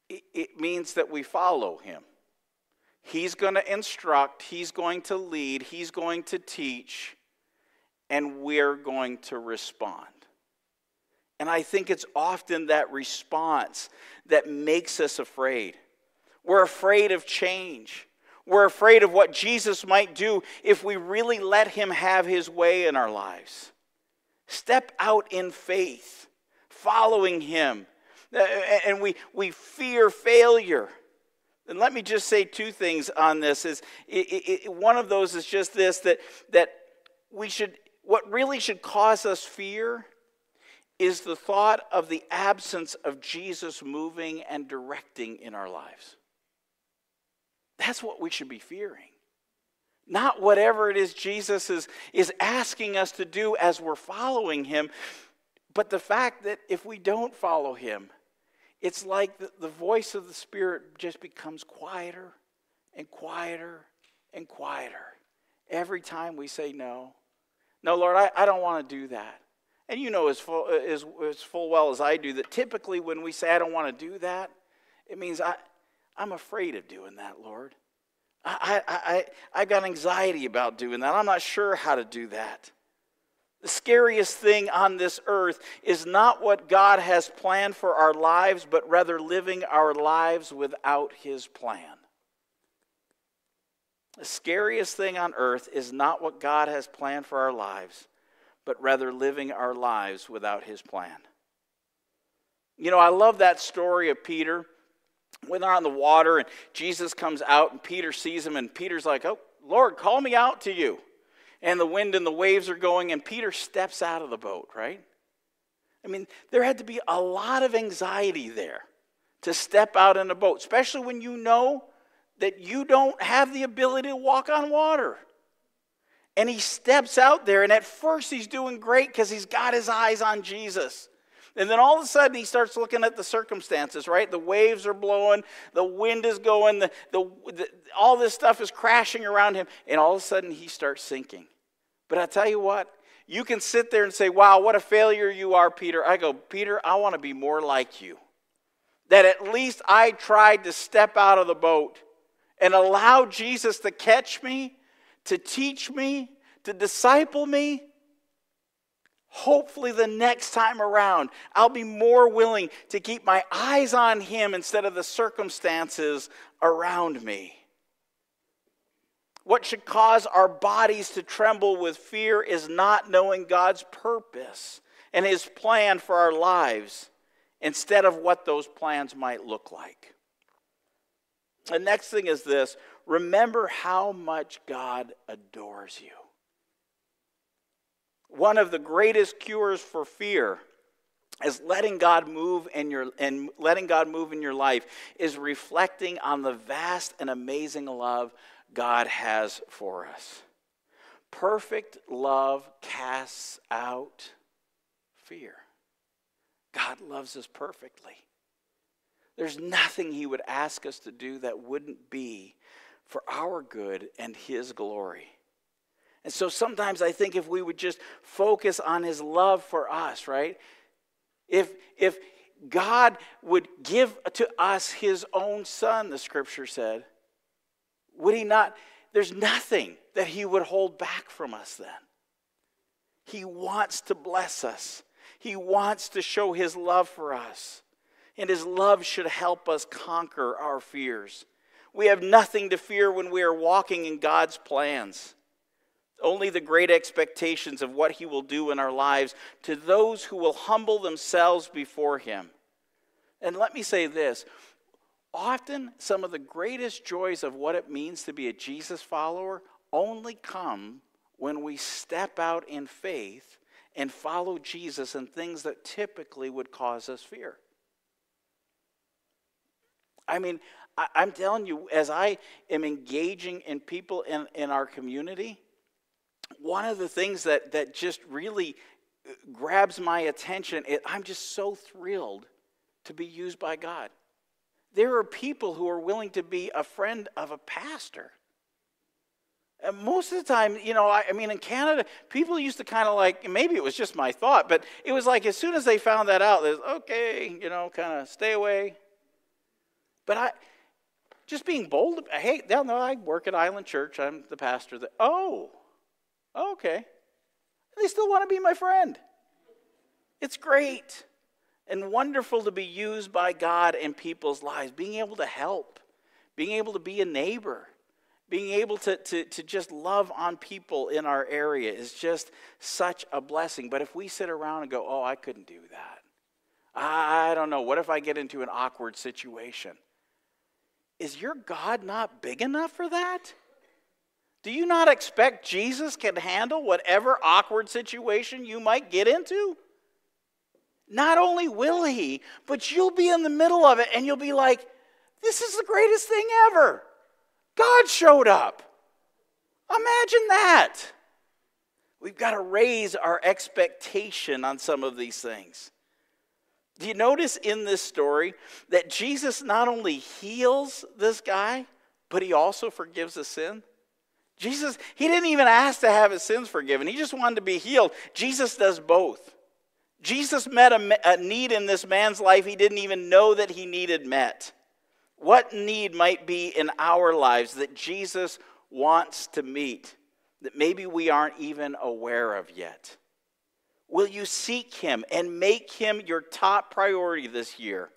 it means that we follow him. He's going to instruct, He's going to lead, He's going to teach, and we're going to respond. And I think it's often that response that makes us afraid. We're afraid of change. We're afraid of what Jesus might do if we really let Him have His way in our lives. Step out in faith, following Him. Uh, and we, we fear failure. And let me just say two things on this. Is it, it, one of those is just this that that we should what really should cause us fear is the thought of the absence of Jesus moving and directing in our lives. That's what we should be fearing. Not whatever it is Jesus is, is asking us to do as we're following him, but the fact that if we don't follow him, it's like the, the voice of the Spirit just becomes quieter and quieter and quieter every time we say no. No, Lord, I, I don't want to do that. And you know as full, as, as full well as I do that typically when we say, I don't want to do that, it means I, I'm afraid of doing that, Lord. I, I, I, I've got anxiety about doing that. I'm not sure how to do that. The scariest thing on this earth is not what God has planned for our lives, but rather living our lives without His plan. The scariest thing on earth is not what God has planned for our lives, but rather living our lives without His plan. You know, I love that story of Peter when they're on the water and Jesus comes out and Peter sees him, and Peter's like, Oh, Lord, call me out to you. And the wind and the waves are going, and Peter steps out of the boat, right? I mean, there had to be a lot of anxiety there to step out in a boat, especially when you know that you don't have the ability to walk on water. And he steps out there, and at first he's doing great because he's got his eyes on Jesus. And then all of a sudden he starts looking at the circumstances, right? The waves are blowing, the wind is going, the, the, the, all this stuff is crashing around him, and all of a sudden he starts sinking. But I tell you what, you can sit there and say, Wow, what a failure you are, Peter. I go, Peter, I want to be more like you. That at least I tried to step out of the boat and allow Jesus to catch me, to teach me, to disciple me. Hopefully, the next time around, I'll be more willing to keep my eyes on Him instead of the circumstances around me. What should cause our bodies to tremble with fear is not knowing God's purpose and His plan for our lives instead of what those plans might look like. The next thing is this remember how much God adores you. One of the greatest cures for fear is letting God move in your and letting God move in your life is reflecting on the vast and amazing love God has for us. Perfect love casts out fear. God loves us perfectly. There's nothing He would ask us to do that wouldn't be for our good and His glory. And so sometimes I think if we would just focus on His love for us, right? If, if God would give to us His own Son, the scripture said, would He not? There's nothing that He would hold back from us then. He wants to bless us, He wants to show His love for us. And His love should help us conquer our fears. We have nothing to fear when we are walking in God's plans. Only the great expectations of what He will do in our lives to those who will humble themselves before Him. And let me say this often, some of the greatest joys of what it means to be a Jesus follower only come when we step out in faith and follow Jesus in things that typically would cause us fear. I mean, I, am telling you, as I am engaging in people in, in our community, one of the things that, that just really uh, grabs my attention, it, I'm just so thrilled to be used by God. There are people who are willing to be a friend of a pastor. And most of the time, you know, I, I mean, in Canada, people used to kind of like, maybe it was just my thought, but it was like as soon as they found that out, there's, okay, you know, kind of stay away, but I, just being bold, hey, no, no, I work at Island Church. I'm the pastor. That, oh, Oh, okay. They still want to be my friend. It's great and wonderful to be used by God in people's lives, being able to help, being able to be a neighbor, being able to, to, to just love on people in our area is just such a blessing. But if we sit around and go, oh, I couldn't do that, I don't know, what if I get into an awkward situation? Is your God not big enough for that? Do you not expect Jesus can handle whatever awkward situation you might get into? Not only will he, but you'll be in the middle of it and you'll be like, this is the greatest thing ever. God showed up. Imagine that. We've got to raise our expectation on some of these things. Do you notice in this story that Jesus not only heals this guy, but he also forgives his sin? Jesus, he didn't even ask to have his sins forgiven, he just wanted to be healed. Jesus does both. Jesus met a, a need in this man's life he didn't even know that he needed met. What need might be in our lives that Jesus wants to meet that maybe we aren't even aware of yet? Will you seek him and make him your top priority this year?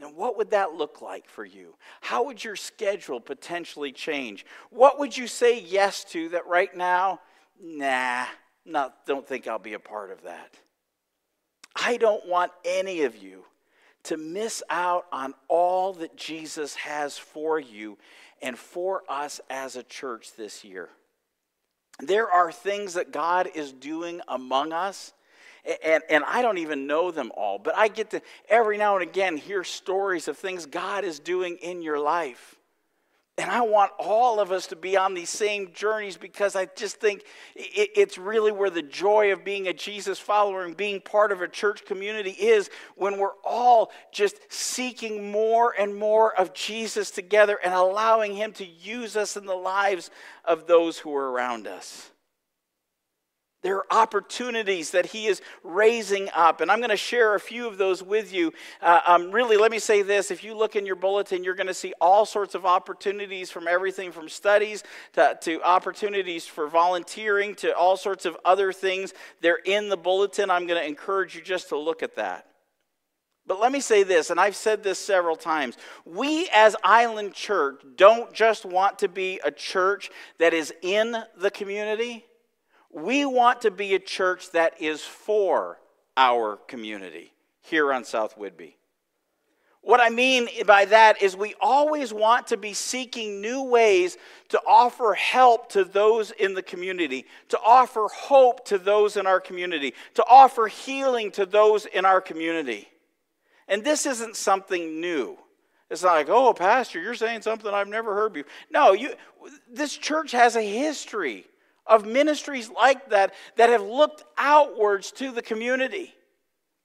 And what would that look like for you? How would your schedule potentially change? What would you say yes to that right now, nah, not, don't think I'll be a part of that? I don't want any of you to miss out on all that Jesus has for you and for us as a church this year. There are things that God is doing among us and, and I don't even know them all, but I get to every now and again hear stories of things God is doing in your life. And I want all of us to be on these same journeys because I just think it's really where the joy of being a Jesus follower and being part of a church community is when we're all just seeking more and more of Jesus together and allowing Him to use us in the lives of those who are around us. There are opportunities that he is raising up, and I'm going to share a few of those with you. Uh, um, really, let me say this if you look in your bulletin, you're going to see all sorts of opportunities from everything from studies to, to opportunities for volunteering to all sorts of other things. They're in the bulletin. I'm going to encourage you just to look at that. But let me say this, and I've said this several times. We as Island Church don't just want to be a church that is in the community we want to be a church that is for our community here on South Whidbey. What I mean by that is we always want to be seeking new ways to offer help to those in the community, to offer hope to those in our community, to offer healing to those in our community. And this isn't something new. It's not like, oh, Pastor, you're saying something I've never heard before. No, you, this church has a history of ministries like that that have looked outwards to the community.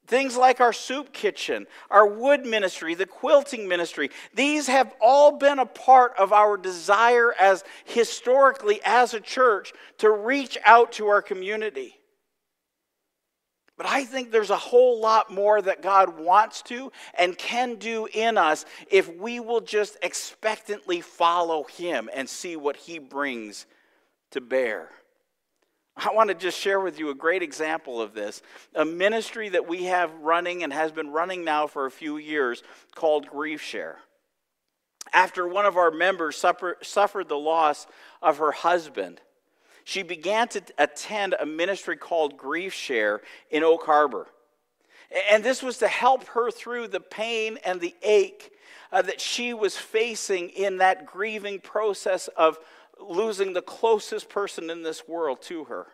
Things like our soup kitchen, our wood ministry, the quilting ministry, these have all been a part of our desire as historically as a church to reach out to our community. But I think there's a whole lot more that God wants to and can do in us if we will just expectantly follow Him and see what He brings to bear. I want to just share with you a great example of this. A ministry that we have running and has been running now for a few years called Grief Share. After one of our members suffer, suffered the loss of her husband, she began to attend a ministry called Grief Share in Oak Harbor. And this was to help her through the pain and the ache uh, that she was facing in that grieving process of losing the closest person in this world to her.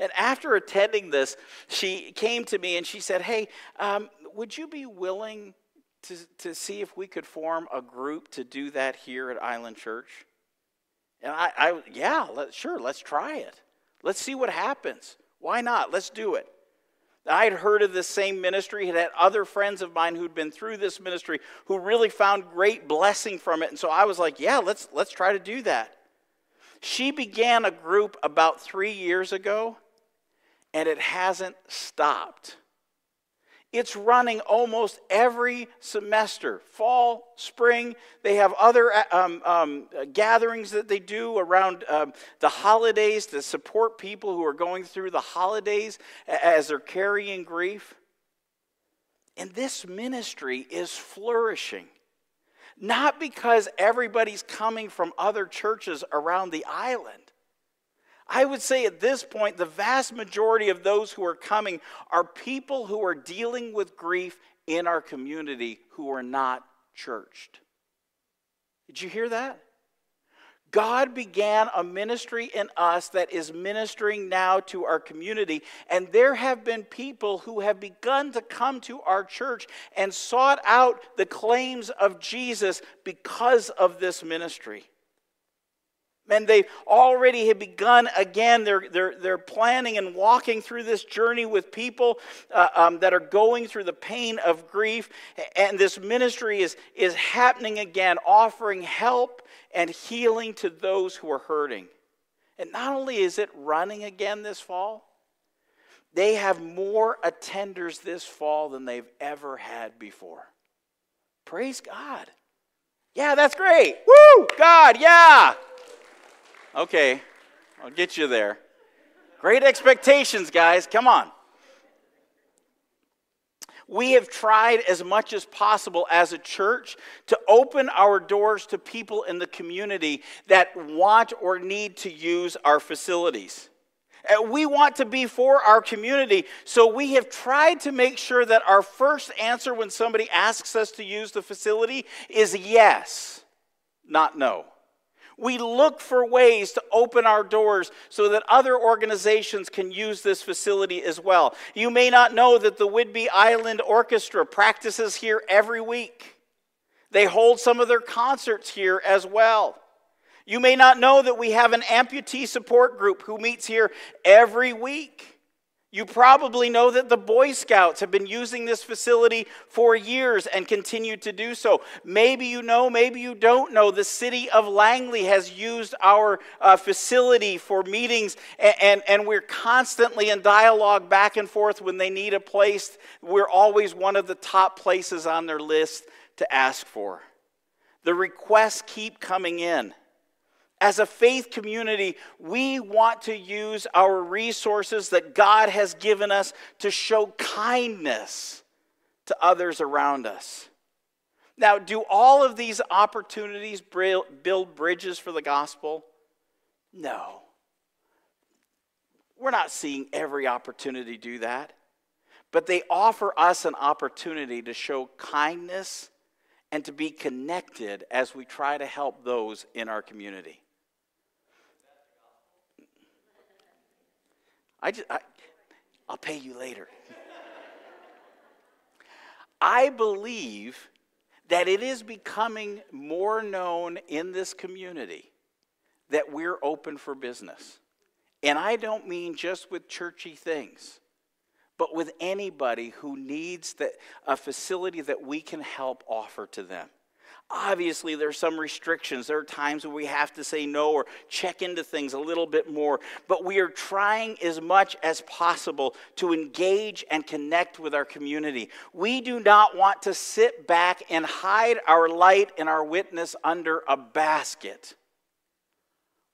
And after attending this, she came to me and she said, Hey, um, would you be willing to, to see if we could form a group to do that here at Island Church? And I, I yeah, let, sure, let's try it. Let's see what happens. Why not? Let's do it. I had heard of this same ministry, had had other friends of mine who'd been through this ministry who really found great blessing from it. And so I was like, yeah, let's, let's try to do that. She began a group about three years ago, and it hasn't stopped. It's running almost every semester, fall, spring. They have other uh, um, um, gatherings that they do around um, the holidays to support people who are going through the holidays as they're carrying grief. And this ministry is flourishing. Not because everybody's coming from other churches around the island, I would say at this point, the vast majority of those who are coming are people who are dealing with grief in our community who are not churched. Did you hear that? God began a ministry in us that is ministering now to our community. And there have been people who have begun to come to our church and sought out the claims of Jesus because of this ministry. And they already have begun again. They're, they're, they're planning and walking through this journey with people uh, um, that are going through the pain of grief. And this ministry is, is happening again, offering help and healing to those who are hurting. And not only is it running again this fall, they have more attenders this fall than they've ever had before. Praise God. Yeah, that's great. Woo! God, yeah. Okay, I'll get you there. Great expectations, guys. Come on. We have tried as much as possible as a church to open our doors to people in the community that want or need to use our facilities. Uh, We want to be for our community, so we have tried to make sure that our first answer when somebody asks us to use the facility is yes, not no. We look for ways to open our doors so that other organizations can use this facility as well. You may not know that the Whidbey Island Orchestra practices here every week. They hold some of their concerts here as well. You may not know that we have an amputee support group who meets here every week. You probably know that the Boy Scouts have been using this facility for years and continue to do so. Maybe you know, maybe you don't know, the city of Langley has used our uh, facility for meetings, and, and, and we're constantly in dialogue back and forth when they need a place. We're always one of the top places on their list to ask for. The requests keep coming in. As a faith community, we want to use our resources that God has given us to show kindness to others around us. Now, do all of these opportunities build bridges for the gospel? No. We're not seeing every opportunity do that, but they offer us an opportunity to show kindness and to be connected as we try to help those in our community. I just, I, I'll pay you later. I believe that it is becoming more known in this community that we're open for business. And I don't mean just with churchy things, but with anybody who needs the, a facility that we can help offer to them. Obviously, there are some restrictions. There are times when we have to say no or check into things a little bit more. But we are trying as much as possible to engage and connect with our community. We do not want to sit back and hide our light and our witness under a basket.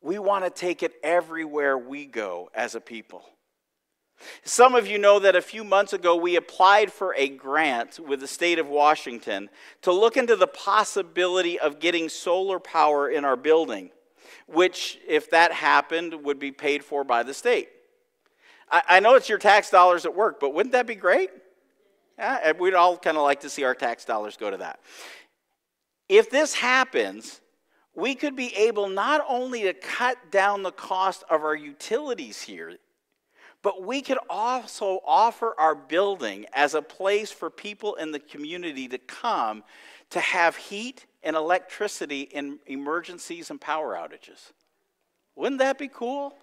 We want to take it everywhere we go as a people. Some of you know that a few months ago we applied for a grant with the state of Washington to look into the possibility of getting solar power in our building, which, if that happened, would be paid for by the state. I, I know it's your tax dollars at work, but wouldn't that be great? Yeah, we'd all kind of like to see our tax dollars go to that. If this happens, we could be able not only to cut down the cost of our utilities here, but we could also offer our building as a place for people in the community to come to have heat and electricity in emergencies and power outages. Wouldn't that be cool?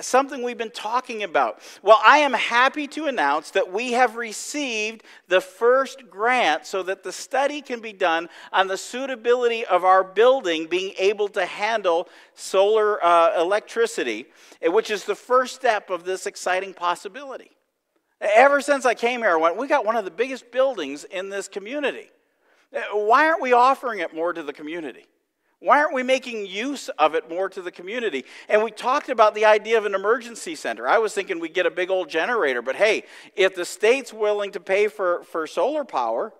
Something we've been talking about. Well, I am happy to announce that we have received the first grant so that the study can be done on the suitability of our building being able to handle solar uh, electricity, eh, which is the first step of this exciting possibility. Ever since I came here, I went, we got one of the biggest buildings in this community. Eh, Why aren't we offering it more to the community? Why aren't we making use of it more to the community? And we talked about the idea of an emergency center. I was thinking we'd get a big old generator, but hey, if the state's willing to pay for, for solar power,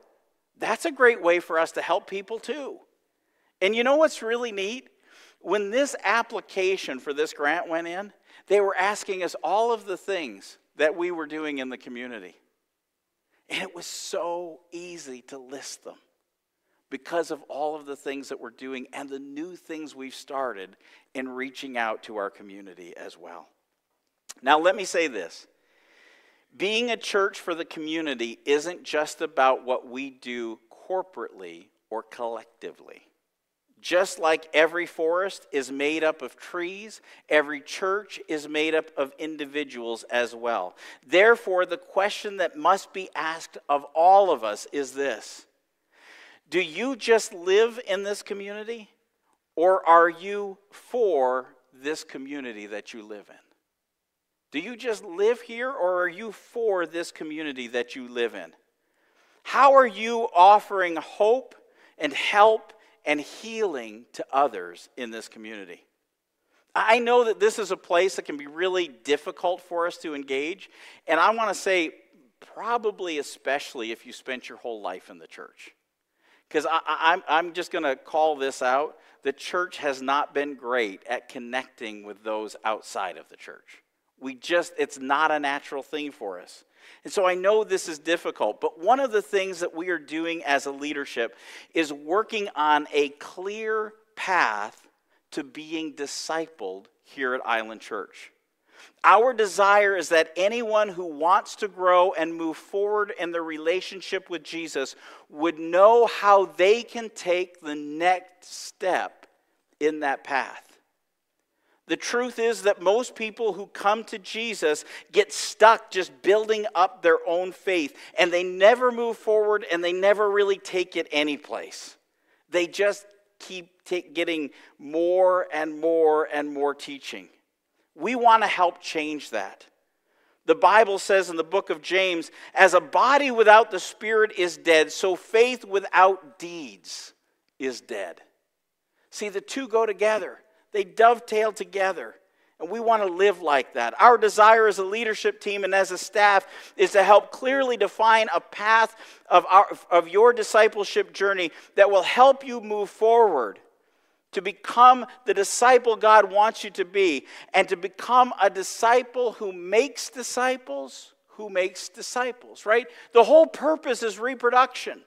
that's a great way for us to help people too. And you know what's really neat? When this application for this grant went in, they were asking us all of the things that we were doing in the community. And it was so easy to list them because of all of the things that we're doing and the new things we've started in reaching out to our community as well. Now, let me say this being a church for the community isn't just about what we do corporately or collectively. Just like every forest is made up of trees, every church is made up of individuals as well. Therefore, the question that must be asked of all of us is this Do you just live in this community, or are you for this community that you live in? Do you just live here, or are you for this community that you live in? How are you offering hope and help and healing to others in this community? I know that this is a place that can be really difficult for us to engage, and I want to say, probably especially if you spent your whole life in the church. Because I'm, I'm just going to call this out. The church has not been great at connecting with those outside of the church. We just, it's not a natural thing for us. And so I know this is difficult, but one of the things that we are doing as a leadership is working on a clear path to being discipled here at Island Church. Our desire is that anyone who wants to grow and move forward in their relationship with Jesus would know how they can take the next step in that path. The truth is that most people who come to Jesus get stuck just building up their own faith, and they never move forward and they never really take it anyplace. They just keep getting more and more and more teaching. We want to help change that. The Bible says in the book of James, as a body without the Spirit is dead, so faith without deeds is dead. See, the two go together, they dovetail together. And we want to live like that. Our desire as a leadership team and as a staff is to help clearly define a path of, our, of your discipleship journey that will help you move forward to become the disciple God wants you to be, and to become a disciple who makes disciples, who makes disciples, right? The whole purpose is reproduction.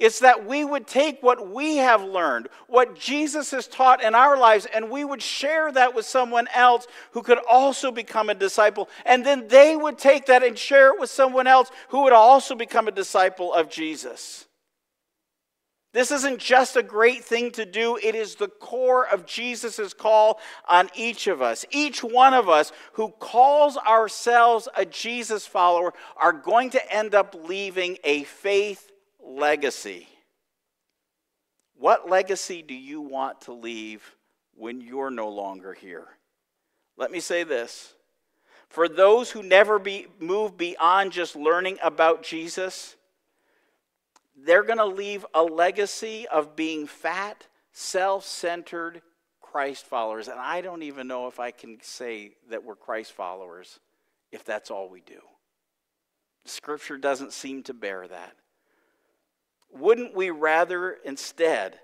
It's that we would take what we have learned, what Jesus has taught in our lives, and we would share that with someone else who could also become a disciple. And then they would take that and share it with someone else who would also become a disciple of Jesus. This isn't just a great thing to do, it is the core of Jesus' call on each of us. Each one of us who calls ourselves a Jesus follower are going to end up leaving a faith legacy. What legacy do you want to leave when you're no longer here? Let me say this. For those who never be, move beyond just learning about Jesus, they're going to leave a legacy of being fat, self centered Christ followers. And I don't even know if I can say that we're Christ followers if that's all we do. Scripture doesn't seem to bear that. Wouldn't we rather instead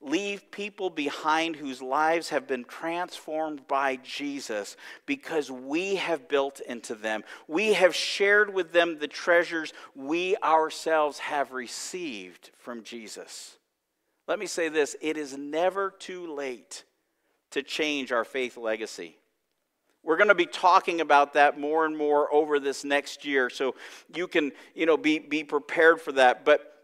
leave people behind whose lives have been transformed by Jesus because we have built into them. We have shared with them the treasures we ourselves have received from Jesus. Let me say this it is never too late to change our faith legacy. We're going to be talking about that more and more over this next year, so you can, you know, be, be prepared for that. But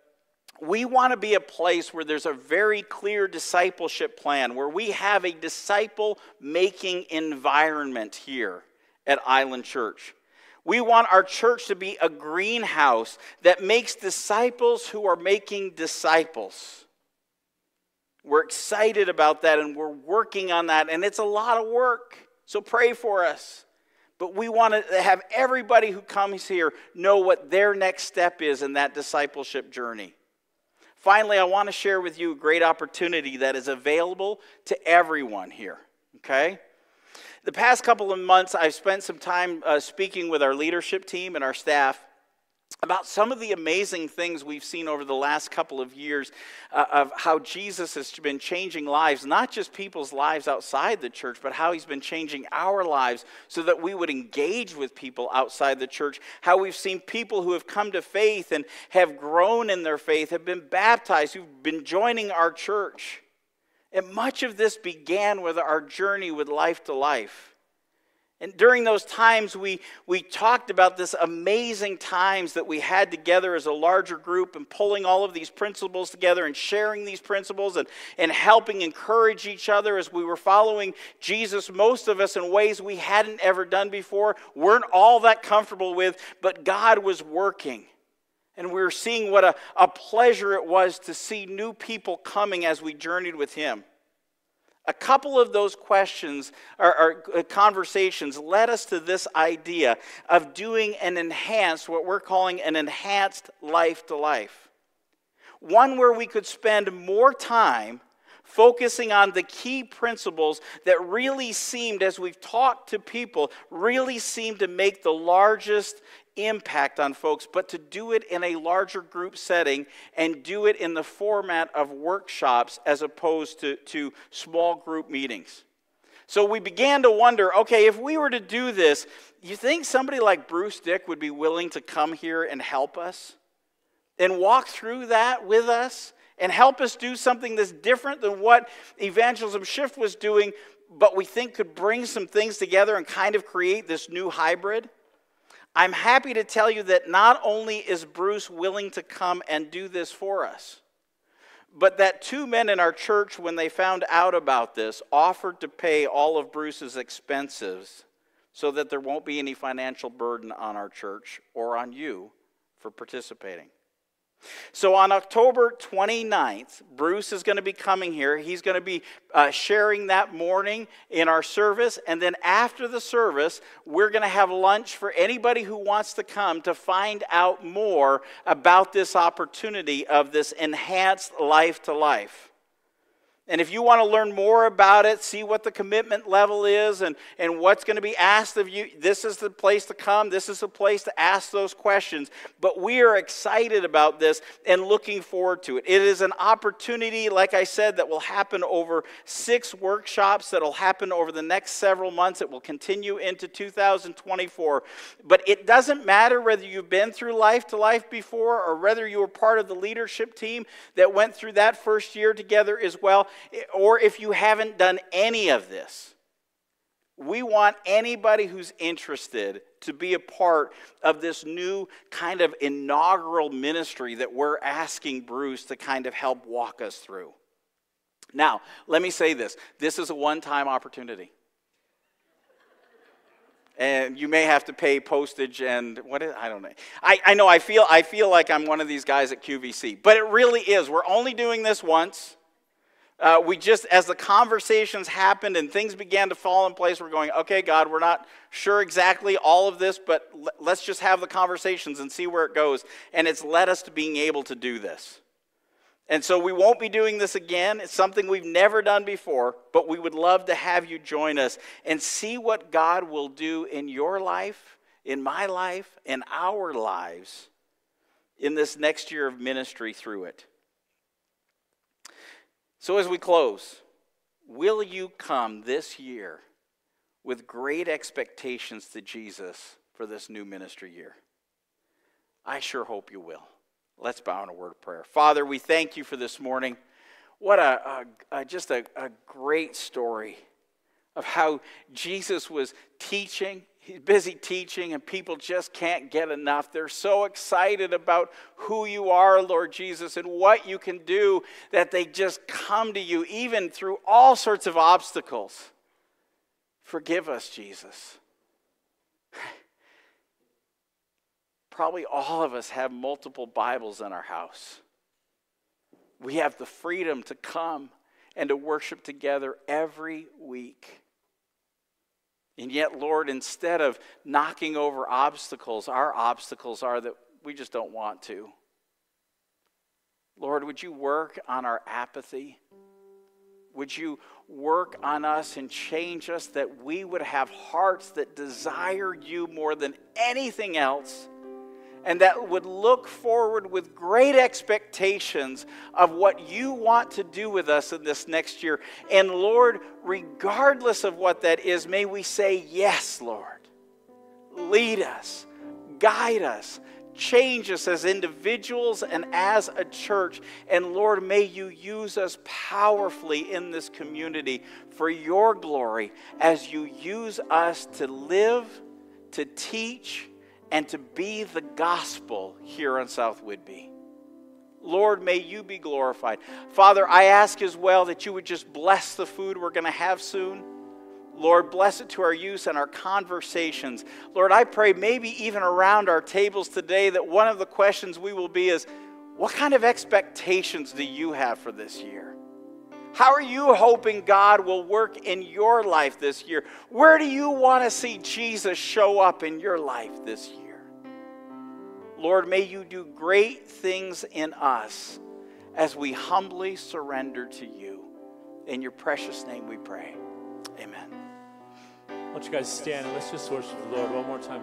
we want to be a place where there's a very clear discipleship plan, where we have a disciple making environment here at Island Church. We want our church to be a greenhouse that makes disciples who are making disciples. We're excited about that and we're working on that, and it's a lot of work. So pray for us. But we want to have everybody who comes here know what their next step is in that discipleship journey. Finally, I want to share with you a great opportunity that is available to everyone here, okay? The past couple of months, I've spent some time uh, speaking with our leadership team and our staff about some of the amazing things we've seen over the last couple of years uh, of how Jesus has been changing lives, not just people's lives outside the church, but how he's been changing our lives so that we would engage with people outside the church. How we've seen people who have come to faith and have grown in their faith, have been baptized, who've been joining our church. And much of this began with our journey with life to life. And during those times, we, we talked about this amazing times that we had together as a larger group and pulling all of these principles together and sharing these principles and, and helping encourage each other as we were following Jesus, most of us in ways we hadn't ever done before, weren't all that comfortable with, but God was working. And we were seeing what a, a pleasure it was to see new people coming as we journeyed with Him. A couple of those questions or, or, uh, conversations led us to this idea of doing an enhanced, what we're calling an enhanced life to life. One where we could spend more time focusing on the key principles that really seemed, as we've talked to people, really seemed to make the largest impact on folks, but to do it in a larger group setting and do it in the format of workshops as opposed to, to small group meetings. So we began to wonder okay, if we were to do this, you think somebody like Bruce Dick would be willing to come here and help us and walk through that with us and help us do something that's different than what Evangelism Shift was doing, but we think could bring some things together and kind of create this new hybrid? I'm happy to tell you that not only is Bruce willing to come and do this for us, but that two men in our church, when they found out about this, offered to pay all of Bruce's expenses so that there won't be any financial burden on our church or on you for participating. So on October 29th, Bruce is going to be coming here. He's going to be uh, sharing that morning in our service. And then after the service, we're going to have lunch for anybody who wants to come to find out more about this opportunity of this enhanced life to life. And if you want to learn more about it, see what the commitment level is and, and what's going to be asked of you, this is the place to come. This is the place to ask those questions. But we are excited about this and looking forward to it. It is an opportunity, like I said, that will happen over six workshops that will happen over the next several months. It will continue into 2024. But it doesn't matter whether you've been through life to life before or whether you were part of the leadership team that went through that first year together as well or if you haven't done any of this. We want anybody who's interested to be a part of this new kind of inaugural ministry that we're asking Bruce to kind of help walk us through. Now, let me say this this is a one time opportunity. And you may have to pay postage and what is, I don't know. I, I know I feel I feel like I'm one of these guys at QVC, but it really is. We're only doing this once uh, we just, as the conversations happened and things began to fall in place, we're going, okay, God, we're not sure exactly all of this, but let's just have the conversations and see where it goes. And it's led us to being able to do this. And so we won't be doing this again. It's something we've never done before, but we would love to have you join us and see what God will do in your life, in my life, in our lives in this next year of ministry through it. So, as we close, will you come this year with great expectations to Jesus for this new ministry year? I sure hope you will. Let's bow in a word of prayer. Father, we thank you for this morning. What a, a, a just a, a great story of how Jesus was teaching he's busy teaching and people just can't get enough. They're so excited about who you are, Lord Jesus, and what you can do that they just come to you even through all sorts of obstacles. Forgive us, Jesus. Probably all of us have multiple Bibles in our house. We have the freedom to come and to worship together every week. And yet, Lord, instead of knocking over obstacles, our obstacles are that we just don't want to. Lord, would you work on our apathy? Would you work on us and change us that we would have hearts that desire you more than anything else? And that would look forward with great expectations of what you want to do with us in this next year. And Lord, regardless of what that is, may we say, Yes, Lord. Lead us, guide us, change us as individuals and as a church. And Lord, may you use us powerfully in this community for your glory as you use us to live, to teach, and to be the gospel here on South Whidbey. Lord, may you be glorified. Father, I ask as well that you would just bless the food we're going to have soon. Lord, bless it to our use and our conversations. Lord, I pray maybe even around our tables today that one of the questions we will be is what kind of expectations do you have for this year? How are you hoping God will work in your life this year? Where do you want to see Jesus show up in your life this year? Lord, may you do great things in us as we humbly surrender to you. In your precious name we pray. Amen.
Why don't you guys stand and let's just worship the Lord one more time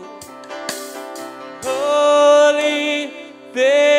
There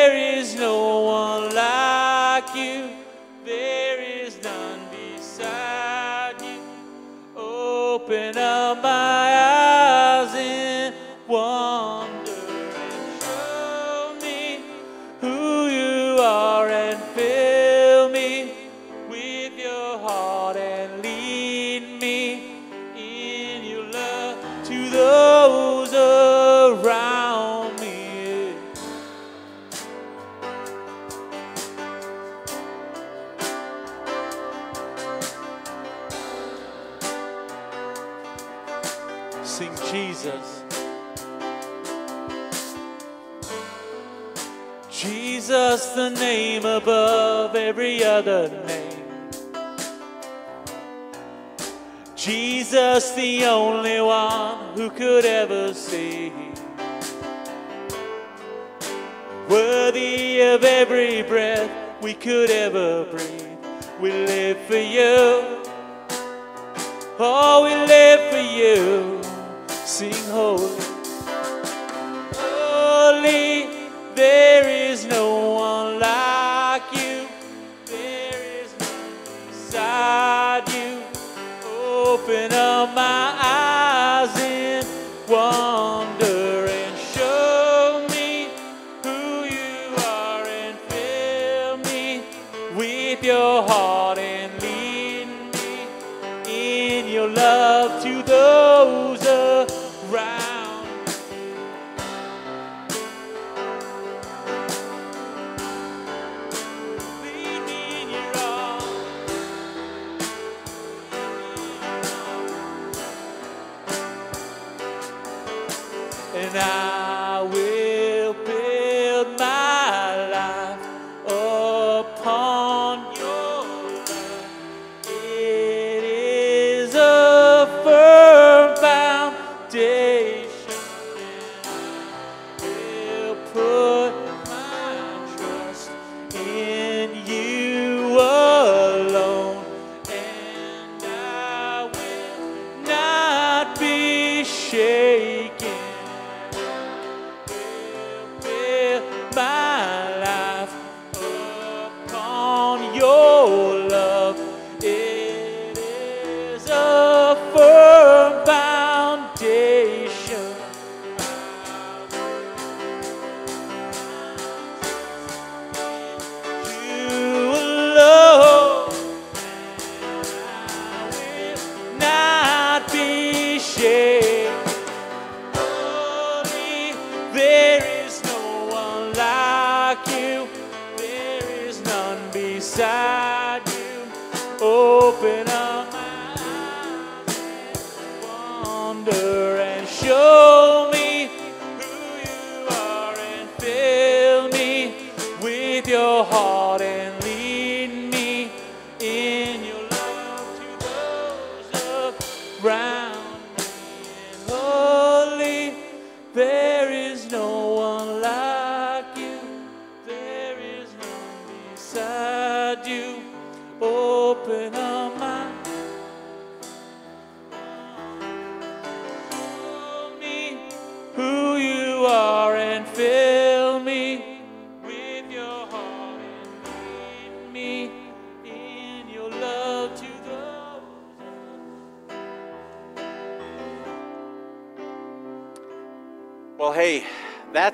above every other name. Jesus, the only one who could ever see. Worthy of every breath we could ever breathe. We live for you. Oh, we live for you. Sing holy. Your love to those around.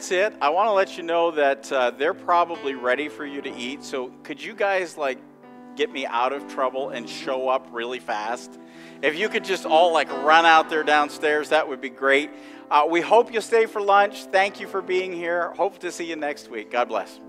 That's it. I want to let you know that uh, they're probably ready for you to eat. So, could you guys like get me out of trouble and show up really fast? If you could just all like run out there downstairs, that would be great. Uh, we hope you'll stay for lunch. Thank you for being here. Hope to see you next week. God bless.